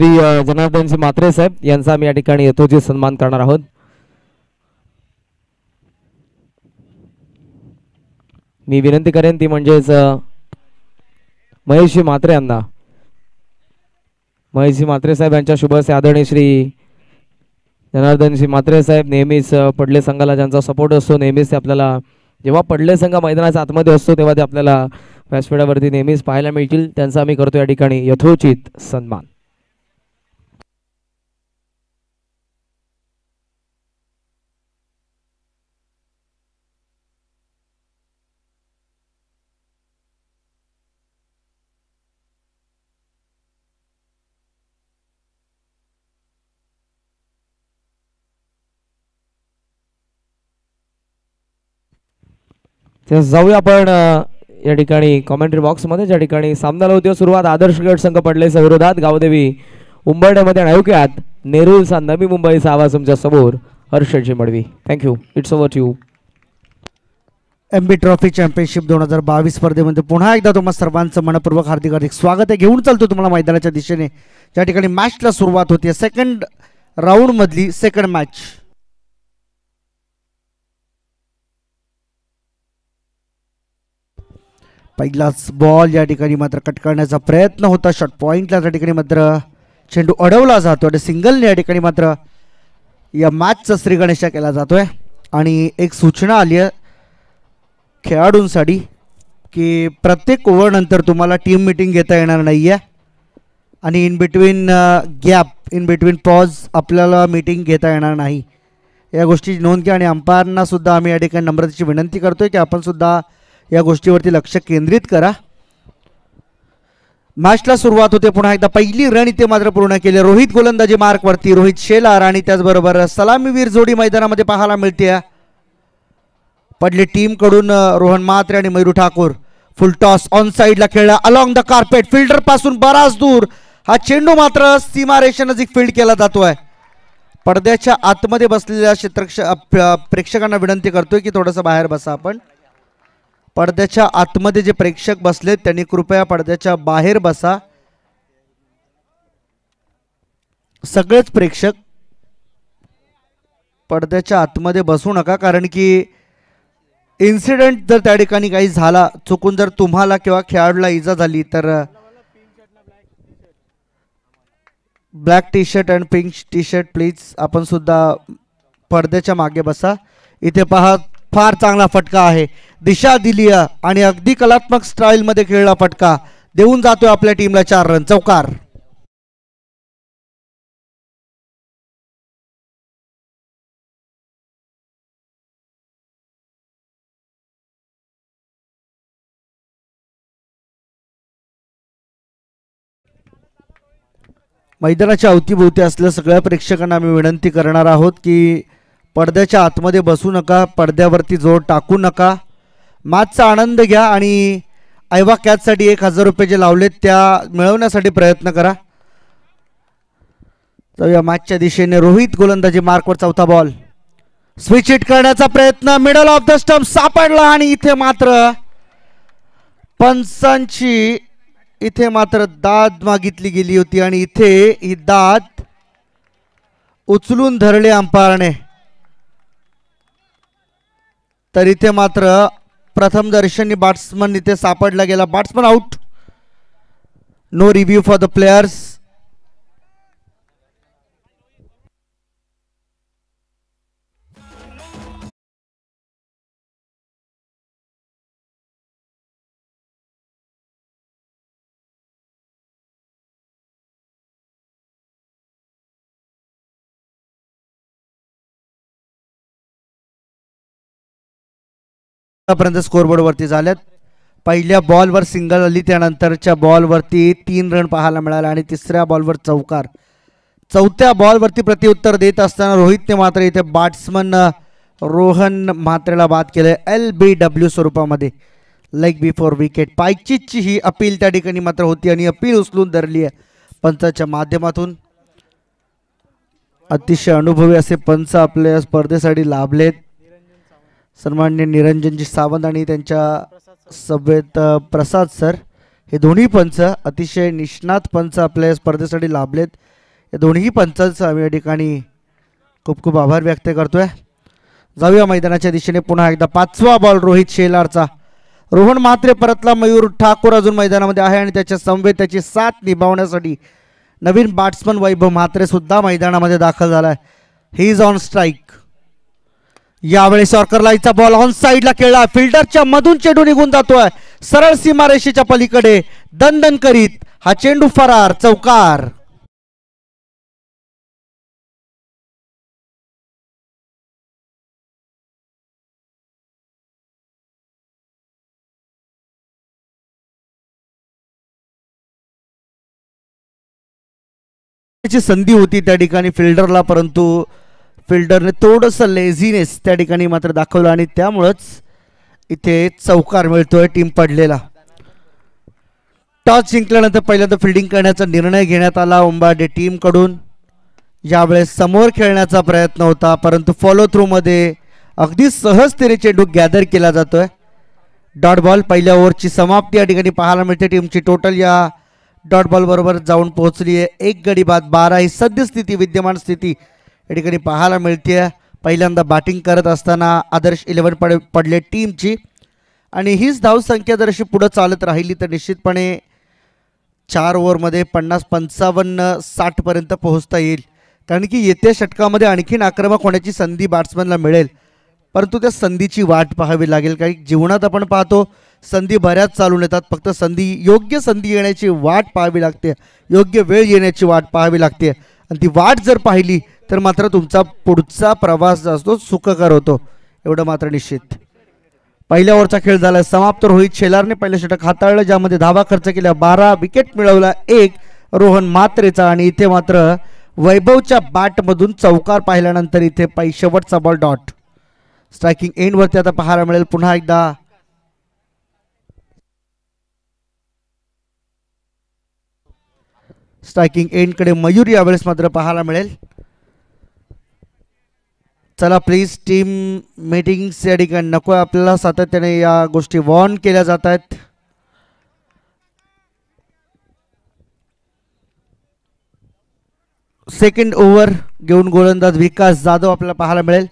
श्री जनार्दनजी मात्रे साहेब यांचा आम्ही या ठिकाणी यथोचित सन्मान करणार आहोत. मी विनंती करेन ती म्हणजेच महेशजी मात्रे यांना. महेशजी मात्रे साहेब यांच्या शुभ हस्ते आदरणीय श्री जनार्दनजी मात्रे साहेब नेहमीच पडले संघाला ज्यांचा सपोर्ट असतो नेहमीच ते आपल्याला जेव्हा पडले संघ मैदानाच्या आतमध्ये असतो तेव्हा ते आपल्याला व्यासपीठावरती नेहमीच पाहायला मिळतील. त्यांचा आम्ही करतो या ठिकाणी यथोचित सन्मान. तर जाऊया आपण या ठिकाणी कॉमेंट्री बॉक्समध्ये ज्या ठिकाणी सामन्याला होती सुरुवात आदर्श गट संघ पडलेच्या विरोधात. गावदेवी उंबरड्यामध्ये आणि ऐक्यात नेरुलचा नवी मुंबईचा आवाज तुमच्यासमोर. Harshadji Madvi thank you it's over you M B trophy championship दोन हजार बावीस स्पर्धेमध्ये पुन्हा एकदा तुम्हा सर्वांचं मनपूर्वक हार्दिक हार्दिक स्वागत आहे. घेऊन चालतो तुम्हाला मैदानाच्या दिशेने. ज्या ठिकाणी मॅचला सुरुवात होती सेकंड राऊंडमधली सेकंड मॅच पहिलाच बॉल या ठिकाणी मात्र कट करण्याचा प्रयत्न होता. शॉर्ट पॉईंटला त्या ठिकाणी मात्र चेंडू अडवला जातो आणि सिंगलने या ठिकाणी मात्र या मॅचचा श्रीगणेशा केला जातोय. आणि एक सूचना आली आहे खेळाडूंसाठी की प्रत्येक ओव्हरनंतर तुम्हाला टीम मिटिंग घेता येणार नाही आहे आणि in between gap in between pause आपल्याला मीटिंग घेता येणार नाही. या गोष्टीची नोंद घ्या आणि अंपायरनासुद्धा आम्ही या ठिकाणी नम्रतेची विनंती करतोय की आपणसुद्धा या गोष्टीवरती लक्ष केंद्रित करा. मॅचला सुरुवात होते पुन्हा एकदा पहिली रन इथे मात्र पूर्ण केले. रोहित गोलंदाजी मार्कवरती रोहित शेलार आणि त्याचबरोबर सलामीवीर जोडी मैदानामध्ये पाहायला मिळते. पडले टीमकडून रोहन मात्रे आणि Mayur Thakur. Full toss on साईडला खेळला. अलॉंग द कार्पेट फिल्डरपासून बराच दूर. हा चेंडू मात्र सीमारेषा नजीक फील्ड केला जातोय. पडद्याच्या आतमध्ये बसलेल्या क्षेत्र प्रेक्षकांना विनंती करतोय की थोडंसं बाहेर बसा आपण. पडद्याच्या आतमध्ये जे प्रेक्षक बसलेत त्यांनी कृपया पडद्याच्या बाहेर बसा. सगळेच प्रेक्षक पडद्याच्या आतमध्ये बसू नका कारण की इन्सिडेंट जर त्या ठिकाणी काही झाला चुकून जर तुम्हाला किंवा खेळाडूला इजा झाली तर black T shirt and pink T shirt please आपण सुद्धा पडद्याच्या मागे बसा. इथे पहा फार चांगला फटका आहे. दिशा दिली आणि अगदी कलात्मक स्टाईलमध्ये खेळला फटका. देऊन जातोय आपल्या टीमला चार रन चौकार. मैदानाच्या अवतीभोवती असल्या सगळ्या प्रेक्षकांना आम्ही विनंती करणार आहोत की पडद्याच्या आतमध्ये बसू नका पडद्यावरती जोर टाकू नका. मातचा आनंद घ्या आणि ऐवा कॅचसाठी एक हजार रुपये जे लावलेत त्या मिळवण्यासाठी प्रयत्न करा. तर या मॅचच्या दिशेने. रोहित गोलंदाजी मार्कवर चौथा बॉल. स्विच हिट करण्याचा प्रयत्न. मिडल ऑफ द स्टंप सापडला आणि इथे मात्र पंचांची इथे मात्र दाद मागितली गेली होती आणि इथे ही दाद उचलून धरले अंपायरने. तर इथे मात्र प्रथम दर्शनी बॅट्समन इथे सापडला गेला. Batsman out no review for the players आतापर्यंत स्कोरबोर्ड वरती झाल्यात. पहिल्या बॉलवर सिंगल आली त्यानंतरच्या बॉलवरती तीन रन पाहायला मिळाले आणि तिसऱ्या बॉलवर चौकार. चौथ्या बॉलवरती प्रतिउत्तर देत असताना रोहितने मात्र इथे बॅट्समन रोहन म्हात्रेला बाद केलं एल बी डब्ल्यू स्वरूपामध्ये. लेग बिफोर विकेट पायचीची ही अपील त्या ठिकाणी मात्र होती आणि अपील उचलून धरली आहे पंचाच्या माध्यमातून. अतिशय अनुभवी असे पंच आपल्या स्पर्धेसाठी लाभलेत. सन्मान्य निरंजनजी सावंत आणि त्यांच्या सभेत प्रसाद सर हे दोन्ही पंच अतिशय निष्णात पंच आपल्या स्पर्धेसाठी लाभलेत. या दोन्ही पंचांचं आम्ही या ठिकाणी खूप खूप आभार व्यक्त करतोय. जाऊया मैदानाच्या दिशेने पुन्हा एकदा पाचवा बॉल रोहित शेलारचा. रोहन मात्रे परतला मयूर ठाकूर अजून मैदानामध्ये आहे आणि त्याच्या समवेत त्याची साथ निभावण्यासाठी नवीन बॅट्समन वैभव म्हात्रे सुद्धा मैदानामध्ये दाखल झालाय. ही इज ऑन स्ट्राईक यावेळेस ऑर्करलाईचा बॉल ऑन साईडला खेळला. फिल्डरच्या मधून चेंडू निघून जातोय. सरळ सीमारेषेच्या पलीकडे दणदण करीत हा चेंडू फरार. चौकार. संधी होती त्या ठिकाणी फिल्डरला परंतु फिल्डरने थोडंसं लेझीनेस त्या ठिकाणी मात्र दाखवलं आणि त्यामुळंच इथे चौकार मिळतोय टीम पडलेला. टॉस जिंकल्यानंतर पहिल्यांदा फिल्डिंग करण्याचा निर्णय घेण्यात आला उंबाडे टीमकडून यावेळेस समोर खेळण्याचा प्रयत्न होता परंतु फॉलो थ्रूमध्ये अगदी सहजतेने चेंडू गॅदर केला जातोय. डॉट बॉल पहिल्या ओव्हरची समाप्ती या ठिकाणी पाहायला मिळते. टीमची टोटल या डॉट बॉल बरोबर जाऊन पोहोचली आहे एक गडी बाद बारा ही सद्यस्थिती विद्यमान स्थिती या ठिकाणी पाहायला मिळते. पहिल्यांदा बॅटिंग करत असताना आदर्श इलेव्हन पड पडले टीमची आणि हीच धावसंख्या जर अशी पुढं चालत राहिली तर निश्चितपणे चार ओव्हरमध्ये पन्नास पंचावन्न साठपर्यंत पोहोचता येईल. कारण की येत्या षटकामध्ये आणखीन आक्रमक होण्याची संधी बॅट्समनला मिळेल. परंतु त्या संधीची वाट पाहावी लागेल. कारण जीवनात आपण पाहतो संधी बऱ्याच चालून येतात. फक्त संधी योग्य संधी येण्याची वाट पाहावी लागते. योग्य वेळ येण्याची वाट पाहावी लागते. आणि ती वाट जर पाहिली तर मात्र तुमचा पुढचा प्रवास जो असतो सुखकर होतो. एवढं मात्र निश्चित. पहिल्या ओव्हरचा खेळ झाला समाप्त रोहित शेलारने पहिलं षटक हाताळलं ज्यामध्ये धावा खर्च केला बारा विकेट मिळवला एक रोहन मात्रेचा आणि इथे मात्र वैभवच्या बॅटमधून चौकार पाहिल्यानंतर इथे पै शेवटचा बॉल डॉट. स्ट्रायकिंग एंडवरती आता पाहायला मिळेल पुन्हा एकदा. स्ट्रायकिंग एंडकडे मयूर यावेळेस मात्र पाहायला मिळेल. चला प्लीज टीम मीटिंग्स या ठिकाणी नको आपल्याला सातत्याने या गोष्टी वॉर्न केल्या जात आहेत. सेकंड ओव्हर घेऊन गोलंदाज विकास जाधव आपल्याला पाहायला मिळेल.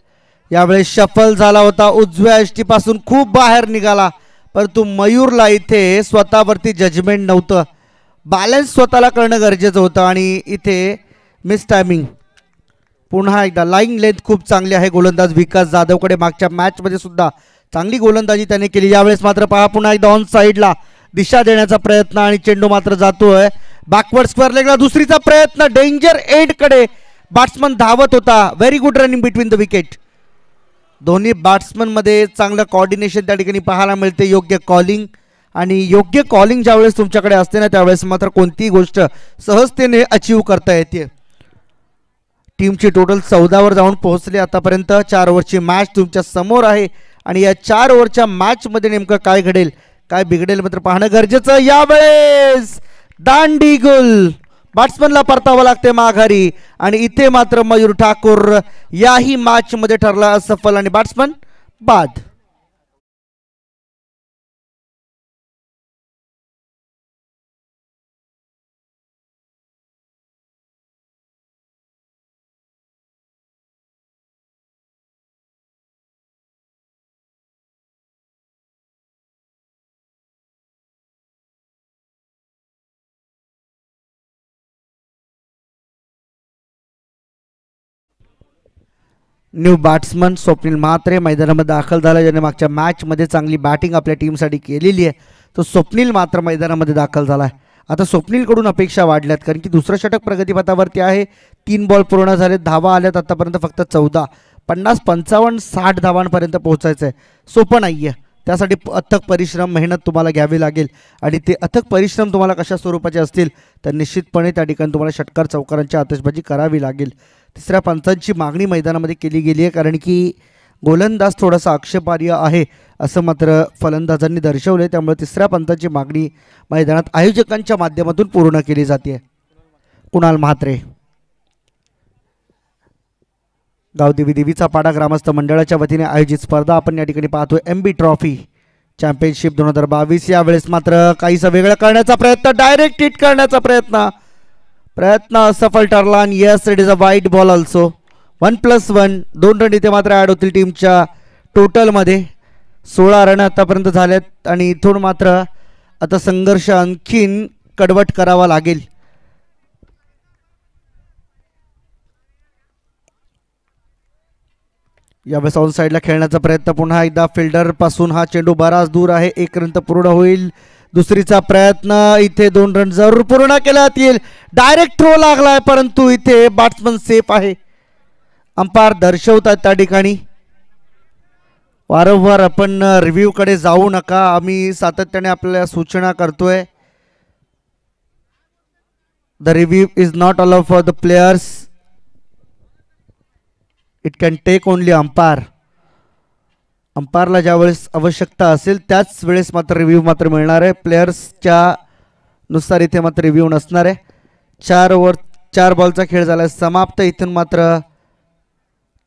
यावेळेस शफल झाला होता. उजव्या एष्टीपासून खूप बाहेर निघाला. परंतु मयूरला इथे स्वतःवरती जजमेंट नव्हतं. बॅलन्स स्वतःला करणं गरजेचं होतं आणि इथे मिस टायमिंग पुन्हा एकदा लाईन लेंथ खूप चांगली आहे गोलंदाज विकास जाधवकडे. मागच्या मॅचमध्ये सुद्धा चांगली गोलंदाजी त्याने केली. यावेळेस मात्र पहा पुन्हा एकदा ऑन साईडला दिशा देण्याचा प्रयत्न आणि चेंडू मात्र जातोय. बॅकवर्ड स्क्वेअर लेगला दुसरीचा प्रयत्न. डेंजर एडकडे बॅट्समन धावत होता. Very good running between the wicket दोन्ही बॅट्समनमध्ये चांगलं कॉर्डिनेशन त्या ठिकाणी पाहायला मिळते. योग्य कॉलिंग आणि योग्य कॉलिंग ज्यावेळेस तुमच्याकडे असते ना त्यावेळेस मात्र कोणतीही गोष्ट सहजतेने अचीव करता येते. टीमची टोटल चौदावर जाऊन पोहोचली. आतापर्यंत चार ओव्हरची मॅच तुमच्यासमोर आहे. आणि या चार ओव्हरच्या मॅचमध्ये नेमकं काय घडेल काय बिघडेल मात्र पाहणं गरजेचं यावेळेस दांडी गुल बॅट्समनला परतावं लागते माघारी. आणि इथे मात्र मयूर ठाकूर याही मॅचमध्ये ठरला असफल आणि बॅट्समन बाद. न्यू बॅट्समन स्वप्नील म्हात्रे मैदानामध्ये दाखल झाला. ज्याने मागच्या मॅचमध्ये चांगली बॅटिंग आपल्या टीमसाठी केलेली आहे. तो स्वप्नील मात्र मैदानामध्ये दाखल झाला आहे. आता स्वप्नीलकडून अपेक्षा वाढल्यात कारण की दुसरं षटक प्रगतीपथावरती आहे. तीन बॉल पूर्ण झाले धावा आल्यात आत्तापर्यंत फक्त चौदा. पन्नास पंचावन्न साठ धावांपर्यंत पोहोचायचं आहे सोपं नाही आहे त्यासाठी प- अथक परिश्रम मेहनत तुम्हाला घ्यावी लागेल. आणि ते अथक परिश्रम तुम्हाला कशा स्वरूपाचे असतील तर निश्चितपणे त्या ठिकाणी तुम्हाला षटकार चौकारांची आतषबाजी करावी लागेल. तिसऱ्या पंचांची मागणी मैदानामध्ये केली गेली आहे कारण की गोलंदाज थोडासा आक्षेपार्ह आहे असं मात्र फलंदाजांनी दर्शवले त्यामुळे तिसऱ्या पंचांची मागणी मैदानात आयोजकांच्या माध्यमातून पूर्ण केली जाते. कुणाल म्हात्रे. गावदेवी देवीचा पाडा ग्रामस्थ मंडळाच्या वतीने आयोजित स्पर्धा. आपण या ठिकाणी पाहतोय एम बी ट्रॉफी चॅम्पियनशिप दोन हजार बावीस. यावेळेस मात्र काहीसा वेगळं करण्याचा प्रयत्न डायरेक्ट हिट करण्याचा प्रयत्न. प्रयत्न असफल ठरला आणि yes it is a wide ball also one plus one दोन रन इथे मात्र ॲड होतील टीमच्या टोटलमध्ये सोळा रन आतापर्यंत झाल्यात आणि इथून मात्र आता संघर्ष आणखीन कडवट करावा लागेल. यावेळेस ऑन साईडला खेळण्याचा प्रयत्न पुन्हा एकदा. फिल्डरपासून हा चेंडू बराच दूर आहे. एक रन तर पूर्ण होईल. दुसरीचा प्रयत्न इथे दोन रन जरूर पूर्ण केला येईल डायरेक्ट थ्रो लागलाय परंतु इथे बॅट्समन सेफ आहे. अंपायर दर्शवतात त्या ठिकाणी. वारंवार आपण रिव्ह्यूकडे जाऊ नका आम्ही सातत्याने आपल्याला सूचना करतोय. The review is not allow for the players it can take only umpire. अंपायरला ज्यावेळेस आवश्यकता असेल त्याच वेळेस मात्र रिव्ह्यू मात्र मिळणार आहे. प्लेयर्सच्या नुसार इथे मात्र रिव्ह्यू नसणार आहे. चार ओव्हर चार बॉलचा खेळ झाला आहे. समाप्त. इथून मात्र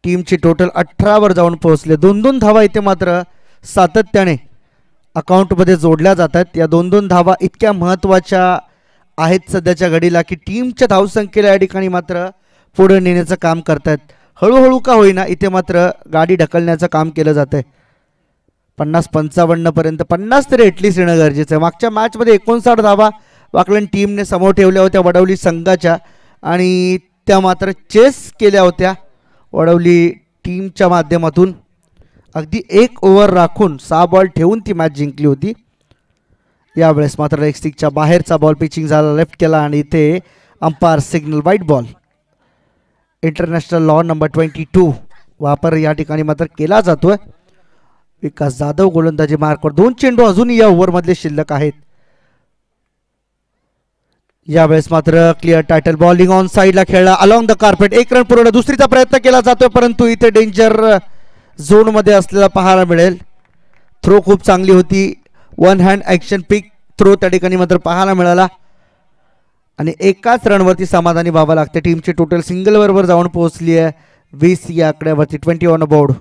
टीमची टोटल अठरावर जाऊन पोहोचले. दोन दोन धावा इथे मात्र सातत्याने अकाउंटमध्ये जोडल्या जातात या दोन दोन धावा इतक्या महत्त्वाच्या आहेत सध्याच्या घडीला की टीमच्या धावसंख्येला या ठिकाणी मात्र पुढे नेण्याचं काम करतात हळूहळू का होईना इथे मात्र गाडी ढकलण्याचं काम केलं जातं आहे पन्नास पंचावन्नपर्यंत पन्नास तरी एटलीस्ट येणं गरजेचं आहे. मागच्या मॅचमध्ये एकोणसाठ धावा वाकलन टीमने समोर ठेवल्या होत्या वडवली संघाच्या आणि त्या मात्र चेस केल्या होत्या वडवली टीमच्या माध्यमातून. अगदी एक ओव्हर राखून सहा बॉल ठेवून ती मॅच जिंकली होती. यावेळेस मात्र लेग स्टिकच्या बाहेरचा बॉल पिचिंग झाला लेफ्ट केला आणि इथे umpire signal wide ball international law number twenty two वापर या ठिकाणी मात्र केला जातो आहे विकास जाधव गोलंदाजी मार्कवर दोन चेंडू अजूनही या ओव्हरमधले शिल्लक आहेत. यावेळेस मात्र क्लिअर टायटल बॉलिंग ऑन साईडला खेळला. अलॉंग द कार्पेट एक रन पूर्ण दुसरीचा प्रयत्न केला जातोय परंतु इथे डेंजर झोनमध्ये असलेला पाहायला मिळेल. थ्रो खूप चांगली होती. One hand action pick throw त्या ठिकाणी मात्र पाहायला मिळाला. आणि एकाच रनवरती समाधानी व्हावं लागते. टीमची टोटल सिंगल बरोबर जाऊन पोहोचली आहे. वीस या आकड्यावरती ट्वेंटी ऑन बोर्ड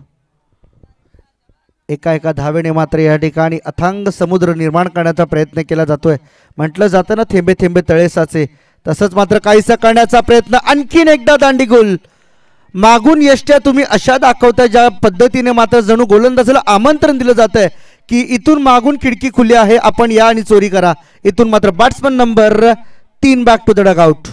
एका एका धावेने मात्र या ठिकाणी अथांग समुद्र निर्माण करण्याचा प्रयत्न केला जातोय. म्हटलं जातं ना थेंबे थेंबे तळेसाचे. तसंच मात्र काहीसा करण्याचा प्रयत्न आणखीन एकदा दांडीगोल. मागून यष्ट्या तुम्ही अशा दाखवताय ज्या पद्धतीने मात्र जणू गोलंदाजाला आमंत्रण दिलं जात आहे की इथून मागून खिडकी खुली आहे आपण या आणि चोरी करा. इथून मात्र बॅट्समन नंबर तीन back to the Doug out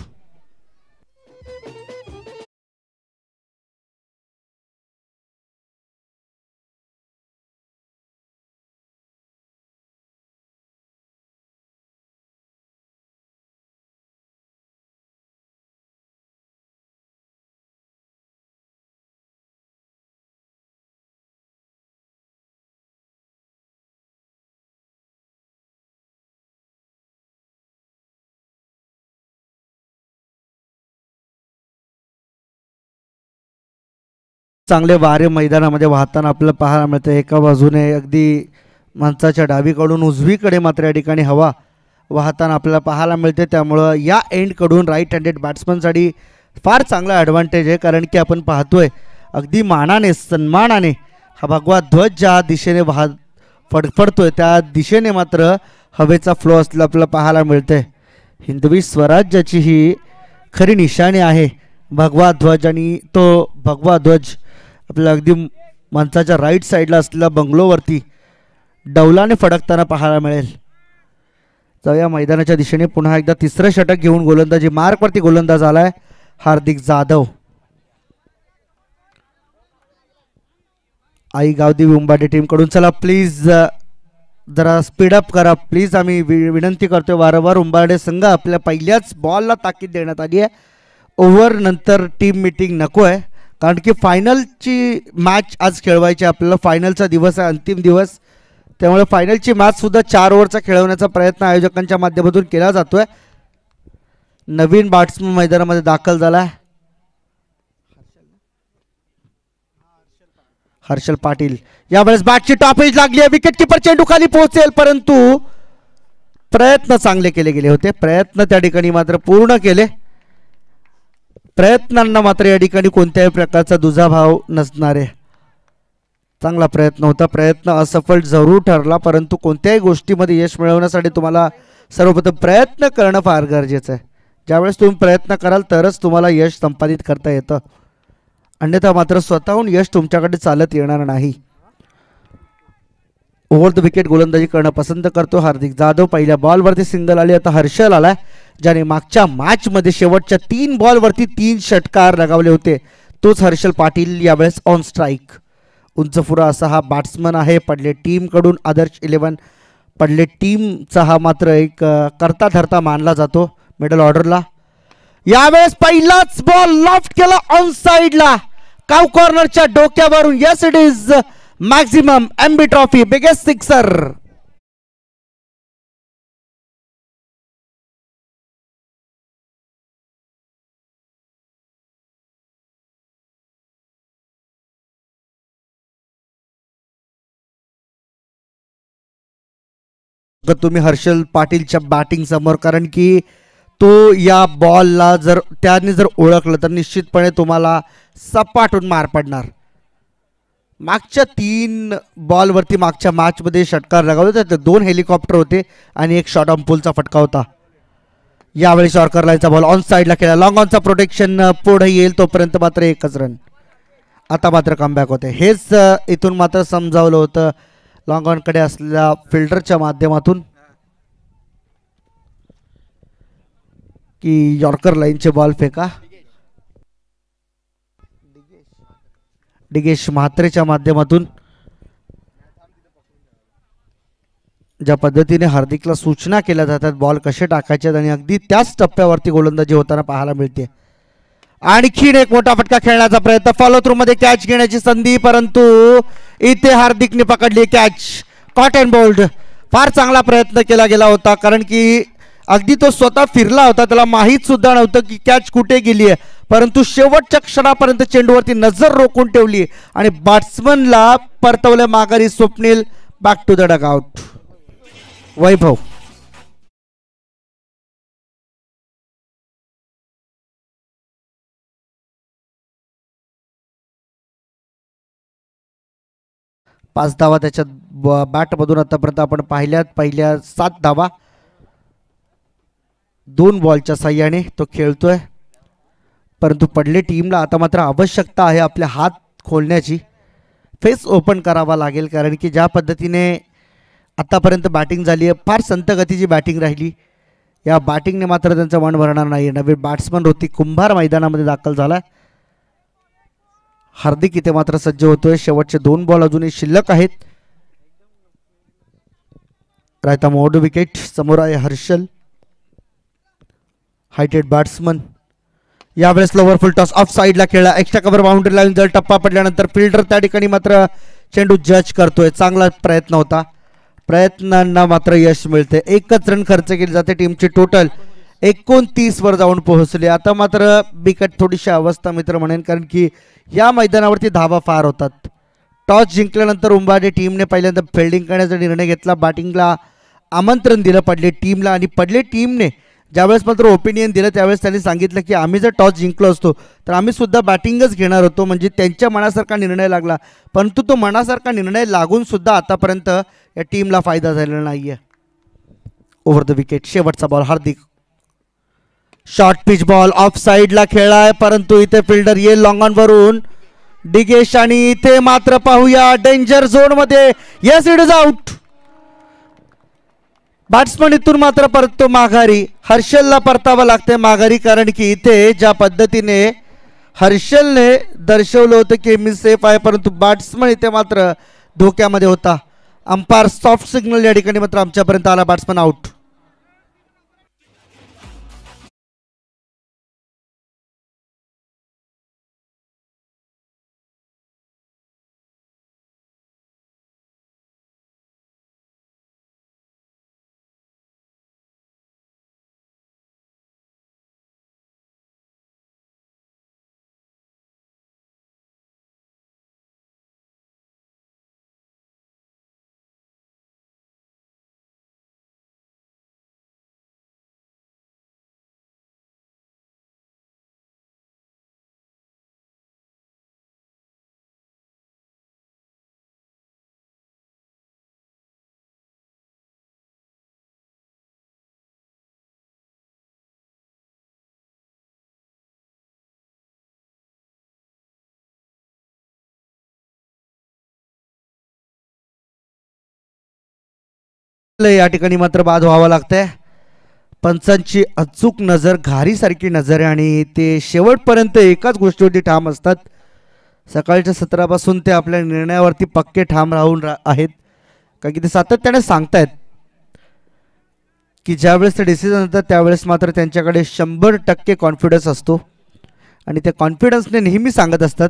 चांगले वारे मैदानामध्ये वाहताना आपल्याला पाहायला मिळतं. एका बाजूने अगदी माणसाच्या डावीकडून उजवीकडे मात्र या ठिकाणी हवा वाहताना आपल्याला पाहायला मिळते. त्यामुळं या एंडकडून राईट हँडेड बॅट्समनसाठी फार चांगला ॲडव्हान्टेज आहे. कारण की आपण पाहतोय अगदी मानाने सन्मानाने हा भगवा ध्वज ज्या दिशेने वाह फडफडतोय त्या दिशेने मात्र हवेचा फ्लो असलेला आपल्याला पाहायला मिळतंय. हिंदवी स्वराज्याची ही खरी निशाणी आहे. भगवा ध्वज आणि तो भगवा ध्वज आपल्याला अगदी माणसाच्या राईट साईडला असलेल्या बंगलोवरती डौलाने फडकताना पाहायला मिळेल. जाऊया मैदानाच्या दिशेने. पुन्हा एकदा तिसरं षटक घेऊन गोलंदाजी. मार्कवरती गोलंदाज आलाय हार्दिक जाधव. आई गावदी उंबाडे टीमकडून चला प्लीज जरा स्पीडअप करा. प्लीज आम्ही वि विनंती करतोय वारंवार उंबाडे संघ आपल्या पहिल्याच बॉलला ताकीद देण्यात आली आहे. ओव्हर नंतर टीम मिटिंग नको आहे कारण की फायनलची मॅच आज खेळवायची आहे. आपल्याला फायनलचा दिवस आहे अंतिम दिवस. त्यामुळे फायनलची मॅचसुद्धा चार ओव्हरचा खेळवण्याचा प्रयत्न आयोजकांच्या माध्यमातून केला जातोय. नवीन बॅट्समन मैदानामध्ये दाखल झाला आहे हर्षल पाटील. यावेळेस बॅटची टॉपेज लागली आहे. विकेट किपर चेंडू खाली पोहोचेल परंतु प्रयत्न चांगले केले गेले होते. प्रयत्न त्या ठिकाणी मात्र पूर्ण केले. प्रयत्नांना मात्र या ठिकाणी कोणत्याही प्रकारचा दुजाभाव नसणार. आहे चांगला प्रयत्न होता. प्रयत्न असफल जरूर ठरला परंतु कोणत्याही गोष्टीमध्ये यश मिळवण्यासाठी तुम्हाला सर्वप्रथम प्रयत्न करणं फार गरजेचं आहे. ज्यावेळेस तुम्ही प्रयत्न कराल तरच तुम्हाला यश संपादित करता येतं. अन्यथा मात्र स्वतःहून यश तुमच्याकडे चालत येणार नाही. ओव्हर द विकेट गोलंदाजी करणं पसंत करतो. हार्दिक जाधव पहिल्या बॉलवरती सिंगल आली. आता हर्षल आलाय. ज्याने मागच्या मॅचमध्ये शेवटच्या तीन बॉलवरती तीन षटकार लगावले होते. तोच हर्षल पाटील यावेळेस ऑन स्ट्राईक उंचफुरा असा हा बॅट्समन आहे. पडले टीमकडून आदर्श इलेवन पडले टीमचा हा मात्र एक करता धरता मानला जातो मिडल ऑर्डरला यावेळेस पहिलाच बॉल लॉफ्ट केला ऑन साइडला काव कॉर्नरच्या डोक्यावरून yes it is maximum MB trophy biggest sixer ग तुम्ही हर्षल पाटीलच्या बॅटिंग समोर कारण की तो या बॉलला जर त्याने जर ओळखलं तर निश्चितपणे तुम्हाला सपाटून मार पडणार. मागच्या तीन बॉलवरती मागच्या मॅचमध्ये षटकार लगावले होते त्यात दोन हेलिकॉप्टर होते आणि एक शॉर्ट पूलचा फटका होता. यावेळी शॉर्करलाईचा बॉल ऑन साईडला केला. लॉंग ऑनचा प्रोटेक्शन पुढे येईल तोपर्यंत मात्र एकच रन आता मात्र कमबॅक होते. हेच इथून मात्र समजावलं होतं. लॉंग ऑनकडे असलेल्या फिल्डरच्या माध्यमातून की यॉर्कर लाईनचे बॉल फेका. डिगेश म्हात्रेच्या माध्यमातून ज्या पद्धतीने हार्दिकला सूचना केल्या जातात बॉल कसे टाकायचे आणि अगदी त्याच टप्प्यावरती गोलंदाजी होताना पाहायला मिळते. आणखीन एक मोठा फटका खेळण्याचा प्रयत्न. फॉलो थ्रू मध्ये कॅच घेण्याची संधी परंतु इथे हार्दिकने पकडली कॅच कॉटन बोल्ड फार चांगला प्रयत्न केला गेला होता कारण की अगदी तो स्वतः फिरला होता. त्याला माहीत सुद्धा नव्हतं की कॅच कुठे गेली आहे. परंतु शेवटच्या क्षणापर्यंत चेंडूवरती नजर रोखून ठेवली आणि बॅट्समनला परतवले माघारी Swapnil. Back to the dugout Vaibhav. पाच धावा त्याच्या ब- बॅटमधून आतापर्यंत आपण पाहिल्यात. पहिल्या सात धावा. दोन बॉलच्या साह्याने तो खेळतोय. परंतु पडले टीमला आता मात्र आवश्यकता आहे आपले हात खोलण्याची. फेस ओपन करावा लागेल कारण की ज्या पद्धतीने आतापर्यंत बॅटिंग झाली आहे फार संतगतीची बॅटिंग राहिली. या बॅटिंगने मात्र त्यांचं मन भरणार नाही नवीन बॅट्समन होती. कुंभार मैदानामध्ये दाखल झाला हार्दिक इथे मात्र सज्ज होतोय. शेवटचे दोन बॉल अजूनही शिल्लक आहेत. रायता मोड विकेट समोर आहे हर्षल हायटेड बॅट्समन यावेळेस लोवर फुल टॉस ऑफ साईडला खेळला. एक्स्ट्रा कव्हर बाउंड्री लावून जर टप्पा पडल्यानंतर फिल्डर त्या ठिकाणी मात्र चेंडू जज करतोय. चांगला प्रयत्न होता. प्रयत्नांना मात्र यश मिळते. एकच रन खर्च केली जाते टीमची टोटल एकोणतीस वर जाऊन पोहोचली. आता मात्र बिकट थोडीशी अवस्था मित्र म्हणेन कारण की या मैदानावरती धावा फार होतात. टॉस जिंकल्यानंतर उंबाडे टीमने पहिल्यांदा फिल्डिंग करण्याचा निर्णय घेतला. बॅटिंगला आमंत्रण दिलं पडले टीमला आणि पडले टीमने ज्यावेळेस मात्र ओपिनियन दिलं त्यावेळेस त्यांनी सांगितलं की आम्ही जर टॉस जिंकलो असतो तर आम्ही सुद्धा बॅटिंगच घेणार होतो. म्हणजे त्यांच्या मनासारखा निर्णय लागला. परंतु तो मनासारखा निर्णय लागूनसुद्धा आतापर्यंत या टीमला फायदा झालेला नाही आहे ओव्हर द विकेट शेवटचा ball Hardik short pitch ball off साईडला खेळलाय परंतु इथे फिल्डर येईल लॉंग ऑन वरून. डिगेश आणि इथे मात्र पाहूया डेंजर झोनमध्ये. Yes it is out batsman इथून मात्र परततो माघारी. हर्षलला परतावं लागते माघारी कारण की इथे ज्या पद्धतीने हर्षलने दर्शवलं होतं की मी सेफ आहे परंतु बॅट्समन इथे मात्र धोक्यामध्ये होता. अंपायर सॉफ्ट सिग्नल या ठिकाणी मात्र आमच्यापर्यंत आला बॅट्समन आउट या ठिकाणी मात्र बाद व्हावं लागतंय. पंचांची अचूक नजर घारीसारखी नजर आहे आणि ते शेवटपर्यंत एकाच गोष्टीवरती ठाम असतात. सकाळच्या सत्रापासून ते आपल्या निर्णयावरती पक्के ठाम राहून रा आहेत. कारण की ते सातत्याने सांगतायत की ज्यावेळेस ते डिसिजन होतात त्यावेळेस मात्र त्यांच्याकडे शंभर टक्के कॉन्फिडन्स असतो. आणि त्या कॉन्फिडन्सने नेहमी सांगत असतात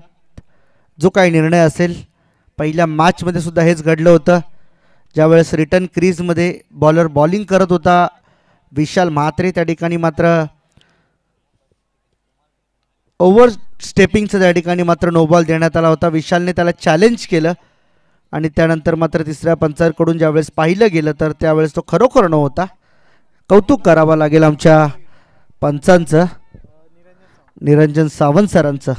जो काही निर्णय असेल पहिल्या मॅचमध्ये सुद्धा हेच घडलं होतं. ज्यावेळेस रिटर्न क्रीजमध्ये बॉलर बॉलिंग करत होता विशाल म्हात्रे त्या ठिकाणी मात्र ओव्हर स्टेपिंगचं त्या ठिकाणी मात्र नोबॉल देण्यात आला होता. विशालने त्याला चॅलेंज केलं आणि त्यानंतर मात्र तिसऱ्या पंचांकडून ज्यावेळेस पाहिलं गेलं तर त्यावेळेस तो खरोखर नव्हता कौतुक करावं लागेल आमच्या पंचांचं. निरंजन सावंत सरांचं.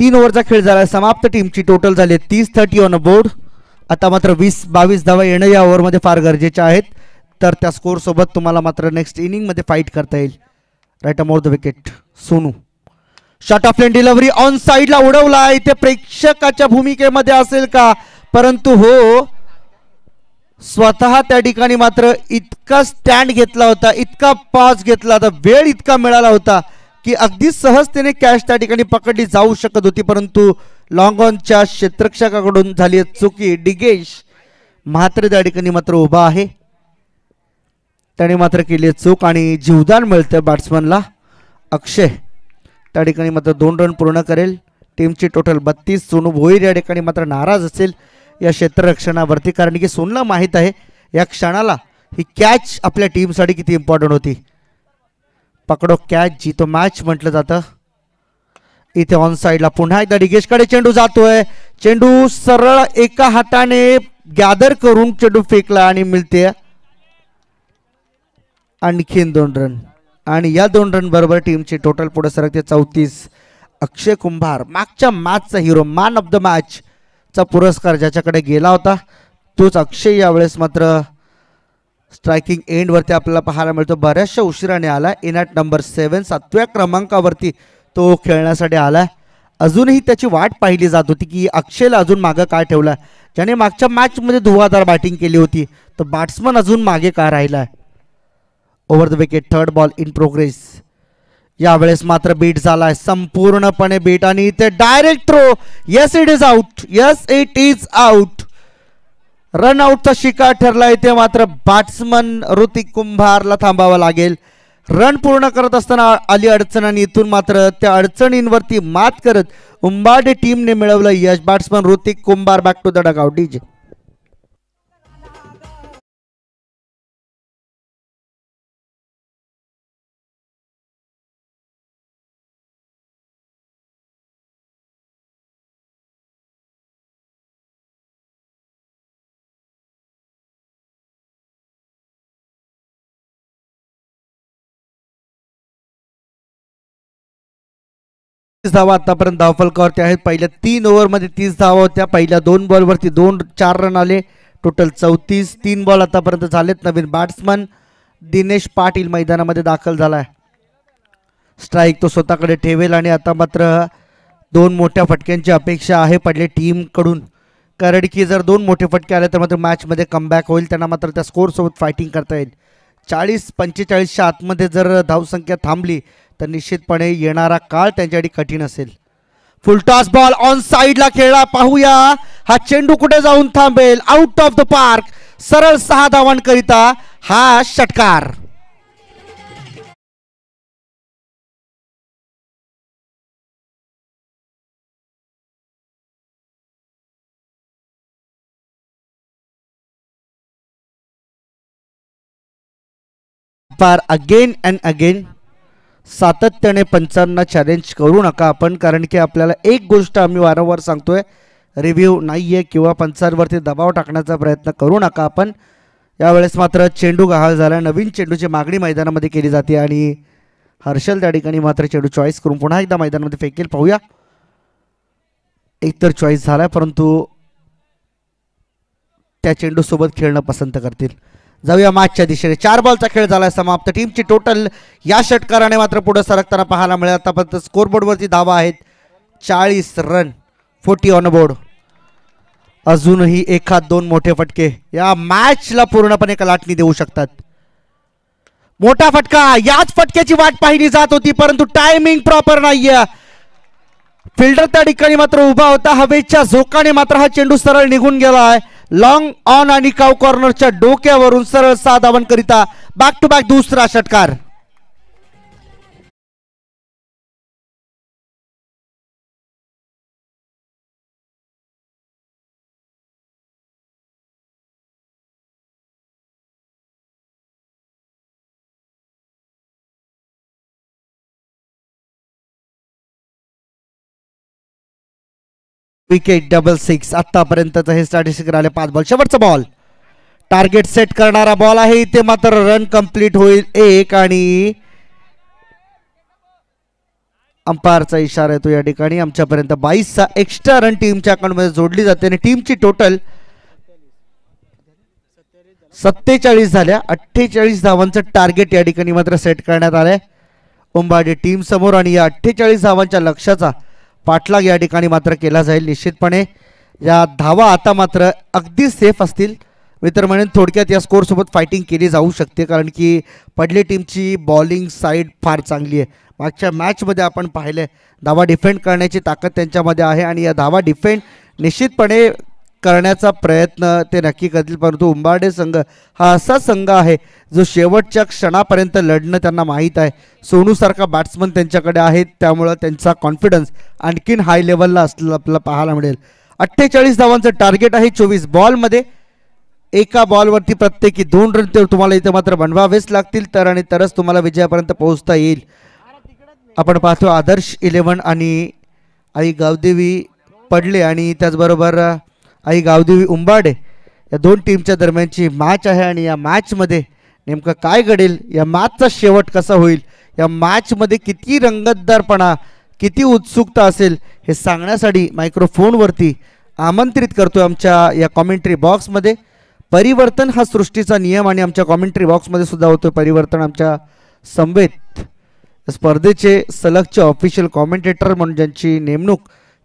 तीन ओव्हरचा खेळ झाला समाप्त टीमची टोटल झाली तीस थर्टी ऑन अ बोर्ड आता मात्र वीस बावीस धावा येणं या ओव्हरमध्ये फार गरजेच्या आहेत. तर त्या स्कोरसोबत तुम्हाला मात्र नेक्स्ट इनिंगमध्ये फाईट करता येईल. Right arm over the wicket Sonu. Short of length delivery on साईडला उडवला इथे प्रेक्षकाच्या भूमिकेमध्ये असेल का? परंतु हो स्वतः त्या ठिकाणी मात्र इतका स्टँड घेतला होता इतका पास घेतला होता वेळ इतका मिळाला होता. की अगदी सहजतेने कॅश त्या ठिकाणी पकडली जाऊ शकत होती परंतु लॉंगॉनच्या ऑनच्या झाली आहे चुकी. डिगेश म्हात्रे त्या ठिकाणी मात्र उभा आहे. त्याने मात्र केली आहे चूक आणि जीवदान मिळतं बॅट्समनला अक्षय त्या ठिकाणी मात्र दोन रन पूर्ण करेल. टीमची टोटल बत्तीस सोनू भोईर या ठिकाणी मात्र नाराज असेल. या क्षेत्ररक्षणावरती कारण की सोनला माहीत आहे या क्षणाला ही कॅच आपल्या टीमसाठी किती इम्पॉर्टंट होती. पकडो कॅच जी तो मॅच म्हटलं जातं. इथे ऑन साईडला पुन्हा एकदा डिगेशकडे चेंडू जातोय. चेंडू सरळ एका हाताने गॅदर करून चेंडू फेकला आणि मिळते. आणखीन दोन रन आणि या दोन रन बरोबर टीमची टोटल पुढे सरकते चौतीस. अक्षय कुंभार मागच्या मॅचचा hero man of the match चा पुरस्कार ज्याच्याकडे गेला होता तोच अक्षय यावेळेस मात्र स्ट्रायकिंग एंडवरती आपल्याला पाहायला मिळतो. बऱ्याचशा उशिराने आला इन ॲट नंबर सेवन सातव्या क्रमांकावरती तो खेळण्यासाठी आला अजूनही त्याची वाट पाहिली जात होती की अक्षयला अजून मागं काय ठेवला ज्याने मागच्या मॅचमध्ये धुवाधार बॅटिंग केली होती तर बॅट्समन अजून मागे का राहिला over the wicket third ball in progress यावेळेस मात्र बीट झालाय. संपूर्णपणे बीट आणि इथे direct throw yes it is out yes it is out रनआउटचा शिकार ठरला इथे मात्र बॅट्समन ऋतिक कुंभारला थांबावं लागेल. रन पूर्ण करत असताना आली अडचण आणि इथून मात्र त्या अडचणींवरती मात करत उंबाडे टीमने मिळवलं यश. Batsman Hrithik Kumbhar back to the डगाव DJ तीस धावा आतापर्यंत धावफलकावरती आहेत. पहिल्या तीन ओव्हरमध्ये तीस धावा होत्या. पहिल्या दोन बॉलवरती दोन चार रन आले. टोटल चौतीस तीन बॉल आतापर्यंत झालेत. नवीन बॅट्समन दिनेश पाटील मैदानामध्ये दाखल झाला आहे स्ट्राईक तो स्वतःकडे ठेवेल आणि आता मात्र दोन मोठ्या फटक्यांची अपेक्षा आहे पडले टीमकडून कारण की जर दोन मोठे फटके आले तर मात्र मॅचमध्ये कमबॅक होईल. त्यांना मात्र त्या स्कोरसोबत फायटिंग करता येईल. चाळीस पंचेचाळीसच्या आतमध्ये जर धावसंख्या थांबली तर निश्चितपणे येणारा काळ त्यांच्यासाठी कठीण असेल. फुलटॉस बॉल ऑन साईडला खेळला पाहूया. हा चेंडू कुठे जाऊन थांबेल? आउट ऑफ द पार्क सरळ सहा धावांकरिता हा षटकार. अगेन अँड अगेन सातत्याने पंचांना चॅलेंज करू नका आपण कारण की आपल्याला एक गोष्ट आम्ही वारंवार सांगतोय रिव्ह्यू नाही आहे किंवा पंचांवरती दबाव टाकण्याचा प्रयत्न करू नका आपण. यावेळेस मात्र चेंडू गहाळ झाला. नवीन चेंडूची मागणी मैदानामध्ये केली जाते आणि हर्षल त्या ठिकाणी मात्र चेंडू चॉईस करून पुन्हा एकदा मैदानामध्ये फेकेल. पाहूया. एकतर चॉईस झाला परंतु त्या चेंडूसोबत खेळणं पसंत करतील. जाऊया मॅचच्या दिशेने. चार बॉलचा खेळ झाला समाप्त. टीमची टोटल या षटकाराने मात्र पुढे सरकताना पाहायला मिळेल. आतापर्यंत स्कोरबोर्डवरती धावा आहेत. चाळीस रन फोर्टी ऑन बोर्ड अजूनही एखाद दोन मोठे फटके. या मॅचला पूर्णपणे कलाटणी देऊ शकतात. मोठा फटका. याच फटक्याची वाट पाहिली जात होती परंतु टायमिंग प्रॉपर नाहीये. फिल्डर त्या ठिकाणी मात्र उभा होता. हवेच्या झोकाने मात्र हा चेंडू सरळ निघून गेला आहे लॉंग ऑन आणि काव कॉर्नरच्या डोक्यावरून सरळ सहा धावन करिता बॅक टू बॅक दुसरा षटकार. विकेट डबल सिक्स आतापर्यंतचं हे स्टॅटिस्टिक राहिले पाच बॉल शेवटचा बॉल टार्गेट सेट करणारा बॉल आहे. इथे मात्र रन कंप्लीट होईल एक आणि अंपायरचा इशारा येतो या ठिकाणी. आमच्यापर्यंत बाईसचा एक्स्ट्रा रन टीमच्या अकाउंटमध्ये जोडली जाते आणि टीमची टोटल सत्तेचाळीस झाल्या. अठ्ठेचाळीस धावांचं टार्गेट या ठिकाणी मात्र सेट करण्यात आलंय. उंबाडी टीम समोर आणि या अठ्ठेचाळीस धावांच्या लक्ष्याचा पाठलाग या ठिकाणी मात्र केला जाईल. निश्चितपणे या धावा आता मात्र अगदी सेफ असतील. मी तर म्हणेन थोडक्यात या स्कोअरसोबत फायटिंग केली जाऊ शकते. कारण की पडले टीमची बॉलिंग साईड फार चांगली आहे. मागच्या मॅचमध्ये आपण पाहिलं आहे धावा डिफेंड करण्याची ताकद त्यांच्यामध्ये आहे आणि या धावा डिफेंड निश्चितपणे करण्याचा प्रयत्न ते नक्की करतील. परंतु उंबाडे संघ हा असा संघ आहे जो शेवटच्या क्षणापर्यंत लढणं त्यांना माहीत आहे. सोनूसारखा बॅट्समन त्यांच्याकडे आहेत त्यामुळं त्यांचा कॉन्फिडन्स आणखीन हाय लेवलला असलेला आपल्याला पाहायला मिळेल. अठ्ठेचाळीस धावांचं टार्गेट आहे चोवीस बॉलमध्ये एका बॉलवरती प्रत्येकी दोन रन ते तुम्हाला इथं मात्र बनवावेच लागतील तर आणि तरच तुम्हाला विजयापर्यंत पोहोचता येईल. आपण पाहतो आदर्श इलेव्हन आणि आई गावदेवी पडले आणि त्याचबरोबर आई गावदेवी उंबाडे या दोन टीमच्या दरम्यानची मॅच आहे आणि या मॅचमध्ये नेमकं काय घडेल या मॅचचा शेवट कसा होईल या मॅचमध्ये किती रंगतदारपणा किती उत्सुकता असेल हे सांगण्यासाठी मायक्रोफोनवरती आमंत्रित करतो आमच्या या कॉमेंट्री बॉक्समध्ये परिवर्तन हा सृष्टीचा नियम आणि आमच्या कॉमेंट्री बॉक्समध्ये सुद्धा होतो परिवर्तन आमच्या संवेत स्पर्धेचे सलगचे ऑफिशियल कॉमेंटेटर म्हणून ज्यांची नेमणूक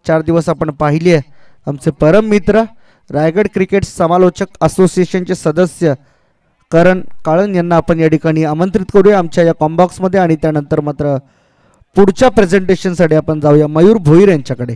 चार दिवस आपण पाहिली आहे आमचे परम मित्र रायगड क्रिकेट समालोचक असोसिएशनचे सदस्य करण काळन यांना आपण या ठिकाणी आमंत्रित करूया. आमच्या या कॉम्बॉक्समध्ये आणि त्यानंतर मात्र पुढच्या प्रेझेंटेशनसाठी आपण जाऊया. मयूर भोईर यांच्याकडे.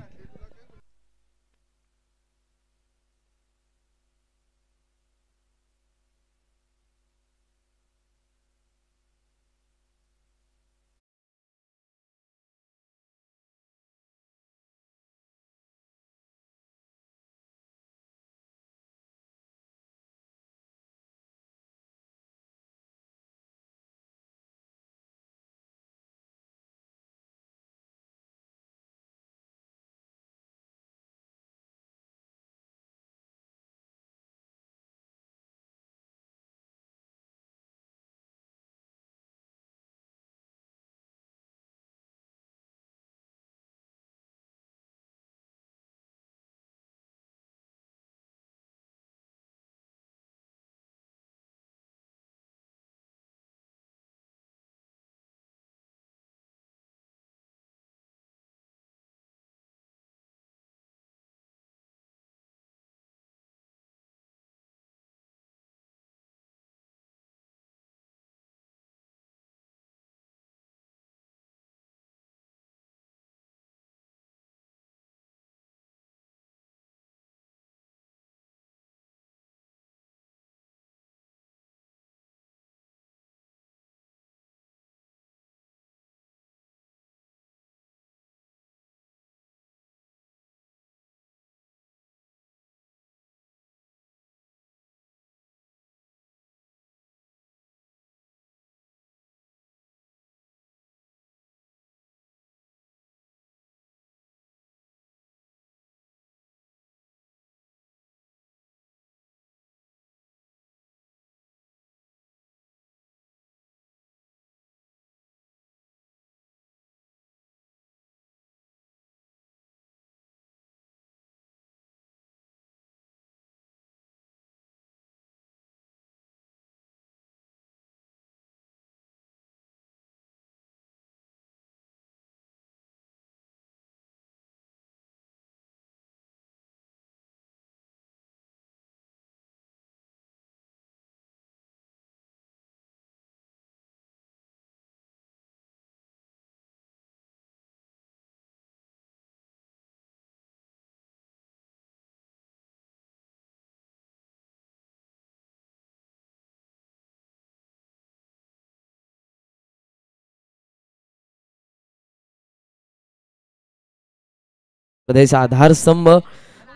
प्रदेश आधारस्तंभ.